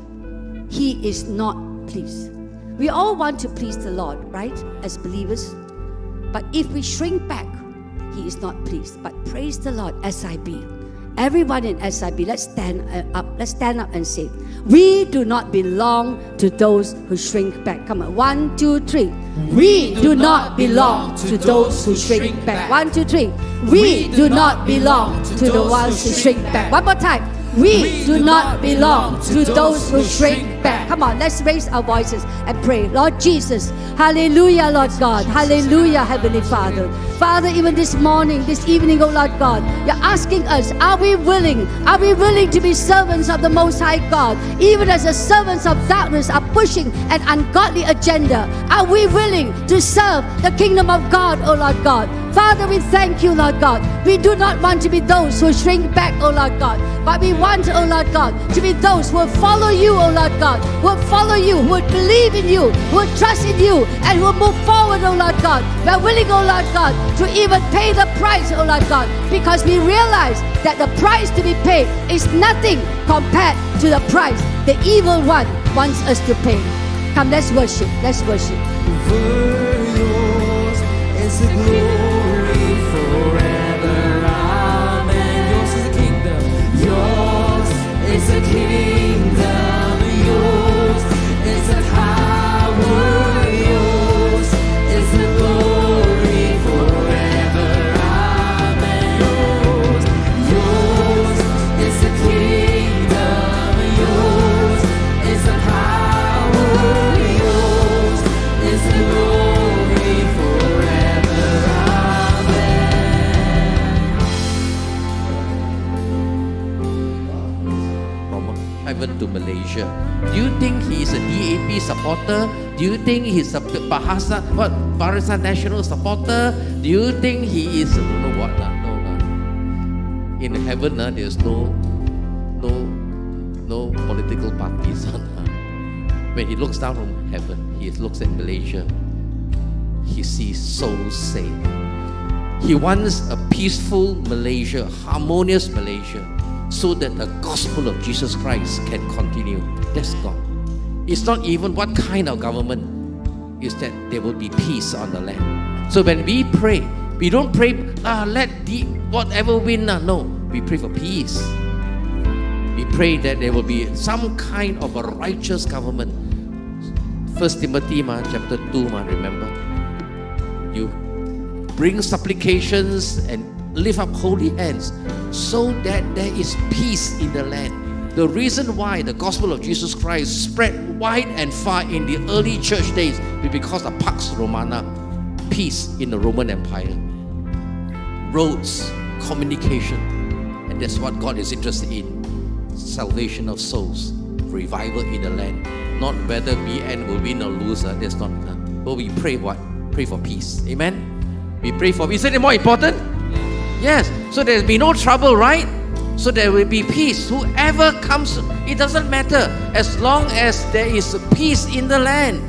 He is not pleased. We all want to please the Lord, right? As believers. But if we shrink back, He is not pleased. But praise the Lord, SIB. Everyone in SIB, let's stand uh, up. Let's stand up and say, We do not belong to those who shrink back. Come on, one, two, three. We do not belong to those who shrink back. One, two, three. We do not belong to the ones who shrink back. One more time. We do not belong to those who shrink back. Come on, let's raise our voices and pray. Lord Jesus, hallelujah, Lord God. Hallelujah, Heavenly Father. Father, even this morning, this evening, oh Lord God, you're asking us, are we willing? Are we willing to be servants of the Most High God? Even as the servants of darkness are pushing an ungodly agenda, are we willing to serve the kingdom of God, oh Lord God? Father, we thank you, Lord God. We do not want to be those who shrink back, O Lord God, but we want, O Lord God, to be those who will follow you, O Lord God, who will follow you, who will believe in you, who will trust in you, and who will move forward, O Lord God. We are willing, O Lord God, to even pay the price, O Lord God, because we realize that the price to be paid is nothing compared to the price the evil one wants us to pay. Come, let's worship. Let's worship. Malaysia? Do you think he is a DAP supporter? Do you think he's a Bahasa what Barisan Nasional supporter? Do you think he is I don't know what lah? No. In heaven lah, there's no no no political parties. when he looks down from heaven, he looks at Malaysia. He sees souls saved. He wants a peaceful Malaysia, harmonious Malaysia, so that the gospel of Jesus Christ can continue. That's God. It's not even what kind of government, is that there will be peace on the land. So when we pray, we don't pray, ah, let the whatever win. ah." No, we pray for peace. We pray that there will be some kind of a righteous government. First Timothy ma, chapter 2, ma, remember? You bring supplications and lift up holy hands so that there is peace in the land. The reason why the gospel of Jesus Christ spread wide and far in the early church days is because of Pax Romana, peace in the Roman Empire. Roads, communication, and that's what God is interested in salvation of souls, revival in the land. Not whether BN will win or lose, uh, that's not. Uh, but we pray what? Pray for peace. Amen? We pray for Is it more important? Yes. So there'll be no trouble, right? So there will be peace. Whoever comes, it doesn't matter as long as there is peace in the land.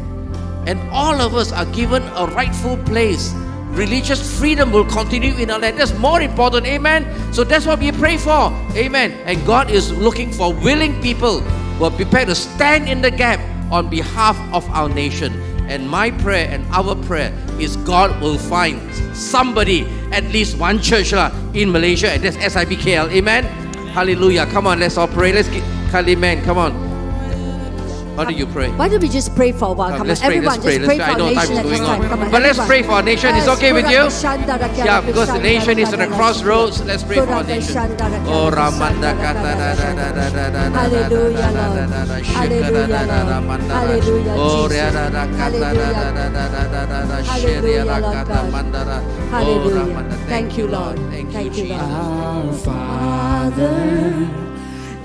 And all of us are given a rightful place. Religious freedom will continue in our land. That's more important. Amen. So that's what we pray for. Amen. And God is looking for willing people who are prepared to stand in the gap on behalf of our nation. And my prayer and our prayer is God will find somebody, at least one church lah, in Malaysia, and that's SIBKL. Amen. Hallelujah. Come on, let's all pray. Let's get Kaliman. Come on. Why do you pray? Why don't we just pray for a while? Come, come let's on, pray, everyone, let's pray. Let's nation I know time is going on. But, let's pray for our nation. It's okay with you? Yeah, because the nation is on a crossroads. Let's pray for our nation. Oh, Ramanda Hallelujah, Hallelujah, Hallelujah, Hallelujah. Thank you, Lord. Thank you, Jesus. Our Father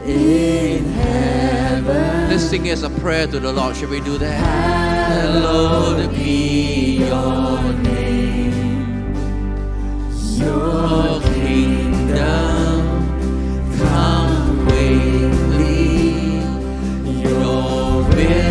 in heaven. Let's sing as a prayer to the Lord. Should we do that? Hallowed be your name. Your kingdom come quickly. Your will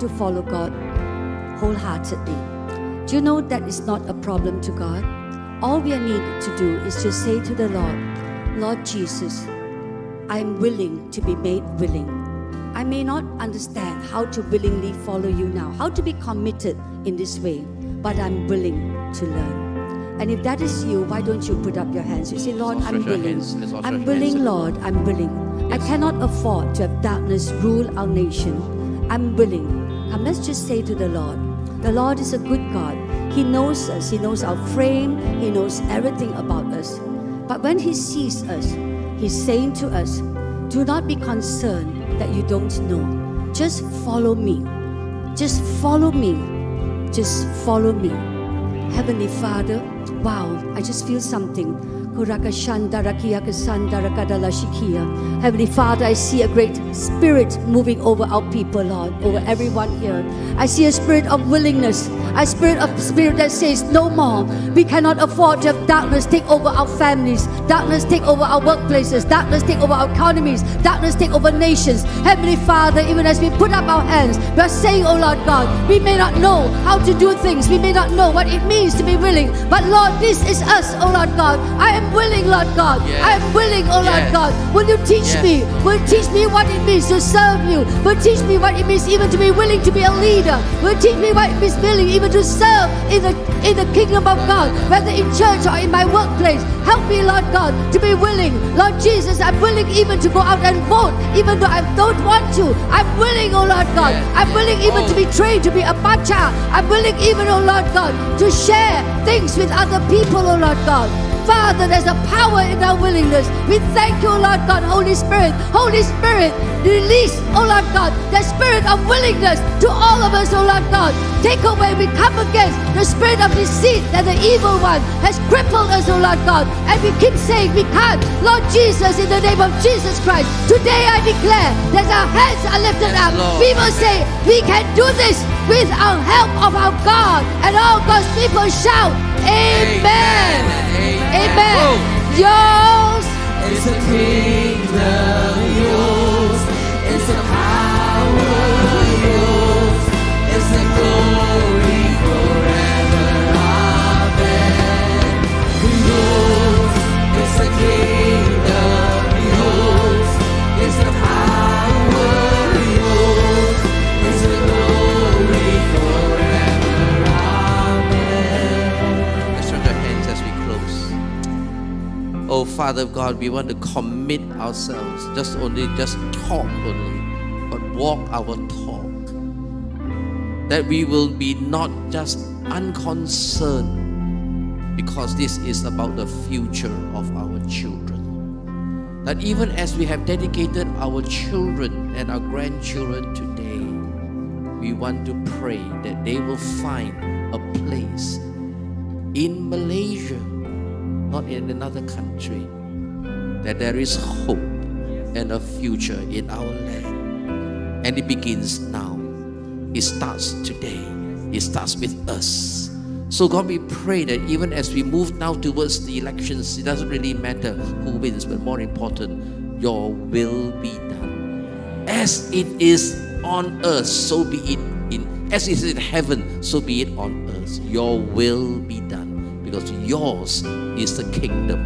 to follow God wholeheartedly. Do you know that is not a problem to God? All we are needed to do is to say to the Lord, Lord Jesus, I am willing to be made willing. I may not understand how to willingly follow you now, how to be committed in this way, but I'm willing to learn. And if that is you, why don't you put up your hands? You say, Lord, I'm willing. hands. Let's all I'm stretch our hands. willing, Lord, I'm willing. I cannot afford to have darkness rule our nation. I'm willing. Let's just say to the Lord, the Lord is a good God. He knows us, He knows our frame, He knows everything about us. But when He sees us, He's saying to us, Do not be concerned that you don't know. Just follow me. Just follow me. Just follow me. Heavenly Father, wow, I just feel something. Heavenly Father, I see a great spirit moving over our people, Lord, over everyone here. I see a spirit of willingness, a spirit of spirit that says, No more. We cannot afford to have darkness take over our families, darkness take over our workplaces, darkness take over our economies, darkness take over nations. Heavenly Father, even as we put up our hands, we are saying, Oh Lord God, we may not know how to do things, we may not know what it means to be willing, but Lord, this is us, oh Lord God. I am willing, Lord God. I am willing, oh Lord God. Will you teach Yes. me? Will you teach me what it means to serve you? Will you teach me what it means even to be willing to be a leader? Will you teach me what it means willing even to serve in the in the kingdom of God, whether in church or in my workplace? Help me, Lord God, to be willing. Lord Jesus, I'm willing even to go out and vote, even though I don't want to. I'm willing, oh Lord God. I'm willing even to be trained to be a PACA. I'm willing even, oh Lord God, to share things with other people, oh Lord God. Father, there's a power in our willingness. We thank you, Lord God, Holy Spirit. Holy Spirit, release, oh Lord God, the spirit of willingness to all of us, oh Lord God. Take away, we come against the spirit of deceit that the evil one has crippled us, oh Lord God. And we keep saying we can't. Lord Jesus, in the name of Jesus Christ, today I declare that our hands are lifted up. Lord. We will say we can do this with our help of our God. And all God's people shout, Amen. Amen. Yours. Is the kingdom, yours. Is the power, yours. Is the glory forever. Amen. Yours. Is the kingdom, Oh, Father God, we want to commit ourselves, just only, just talk only, but walk our talk. That we will be not just unconcerned, because this is about the future of our children. That even as we have dedicated our children and our grandchildren today, we want to pray that they will find a place in Malaysia, not in another country, that there is hope and a future in our land. And it begins now. It starts today. It starts with us. So, God, we pray that even as we move now towards the elections, it doesn't really matter who wins, but more important, your will be done. As it is on earth, so be it in as it is in heaven, so be it on earth. Your will be done. Because yours is the kingdom,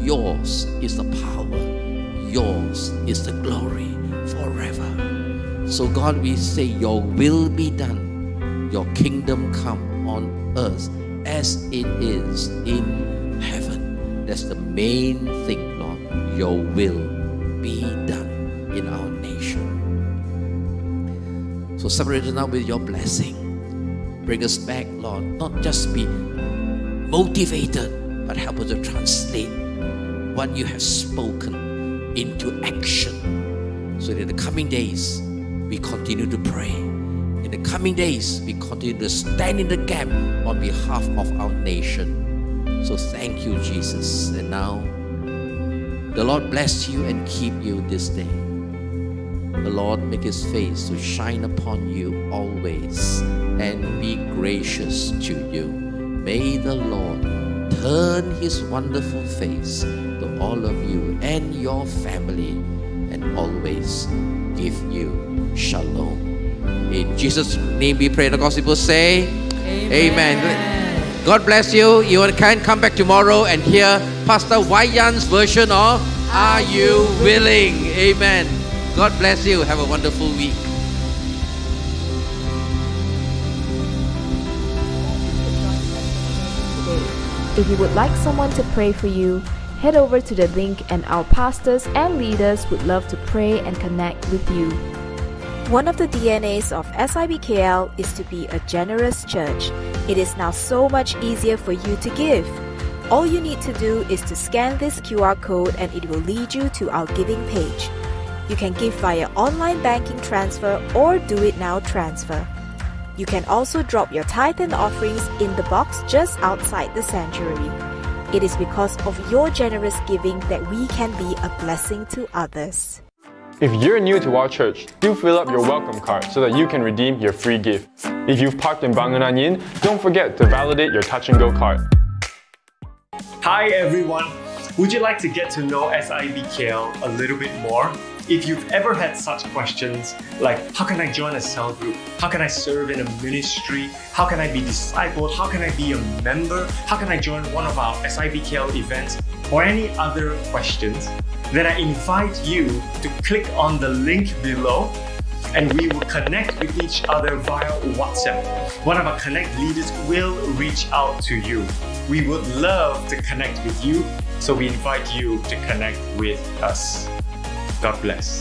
yours is the power, yours is the glory forever. So, God, we say, Your will be done, Your kingdom come on earth as it is in heaven. That's the main thing, Lord. Your will be done in our nation. So, separate us now with your blessing. Bring us back, Lord, not just be motivated, but help us to translate what you have spoken into action. So that in the coming days, we continue to pray. In the coming days, we continue to stand in the gap on behalf of our nation. So thank you, Jesus. And now, the Lord bless you and keep you this day. The Lord make his face to shine upon you always and be gracious to you. May the Lord turn his wonderful face to all of you and your family and always give you shalom. In Jesus' name we pray. The gospel say, Amen. God bless you. You can come back tomorrow and hear Pastor Wayan's version of Are You Willing? Amen. God bless you. Have a wonderful week. If you would like someone to pray for you, head over to the link and our pastors and leaders would love to pray and connect with you. One of the DNAs of SIBKL is to be a generous church. It is now so much easier for you to give. All you need to do is to scan this QR code and it will lead you to our giving page. You can give via online banking transfer or DuitNow transfer. You can also drop your tithe and offerings in the box just outside the sanctuary. It is because of your generous giving that we can be a blessing to others. If you're new to our church, do fill up your welcome card so that you can redeem your free gift. If you've parked in Bangunan Yin, don't forget to validate your Touch 'n Go card. Hi everyone! Would you like to get to know SIBKL a little bit more? If you've ever had such questions like how can I join a cell group? How can I serve in a ministry? How can I be discipled? How can I be a member? How can I join one of our SIBKL events? Or any other questions, then I invite you to click on the link below and we will connect with each other via WhatsApp. One of our Connect leaders will reach out to you. We would love to connect with you, so we invite you to connect with us. God bless.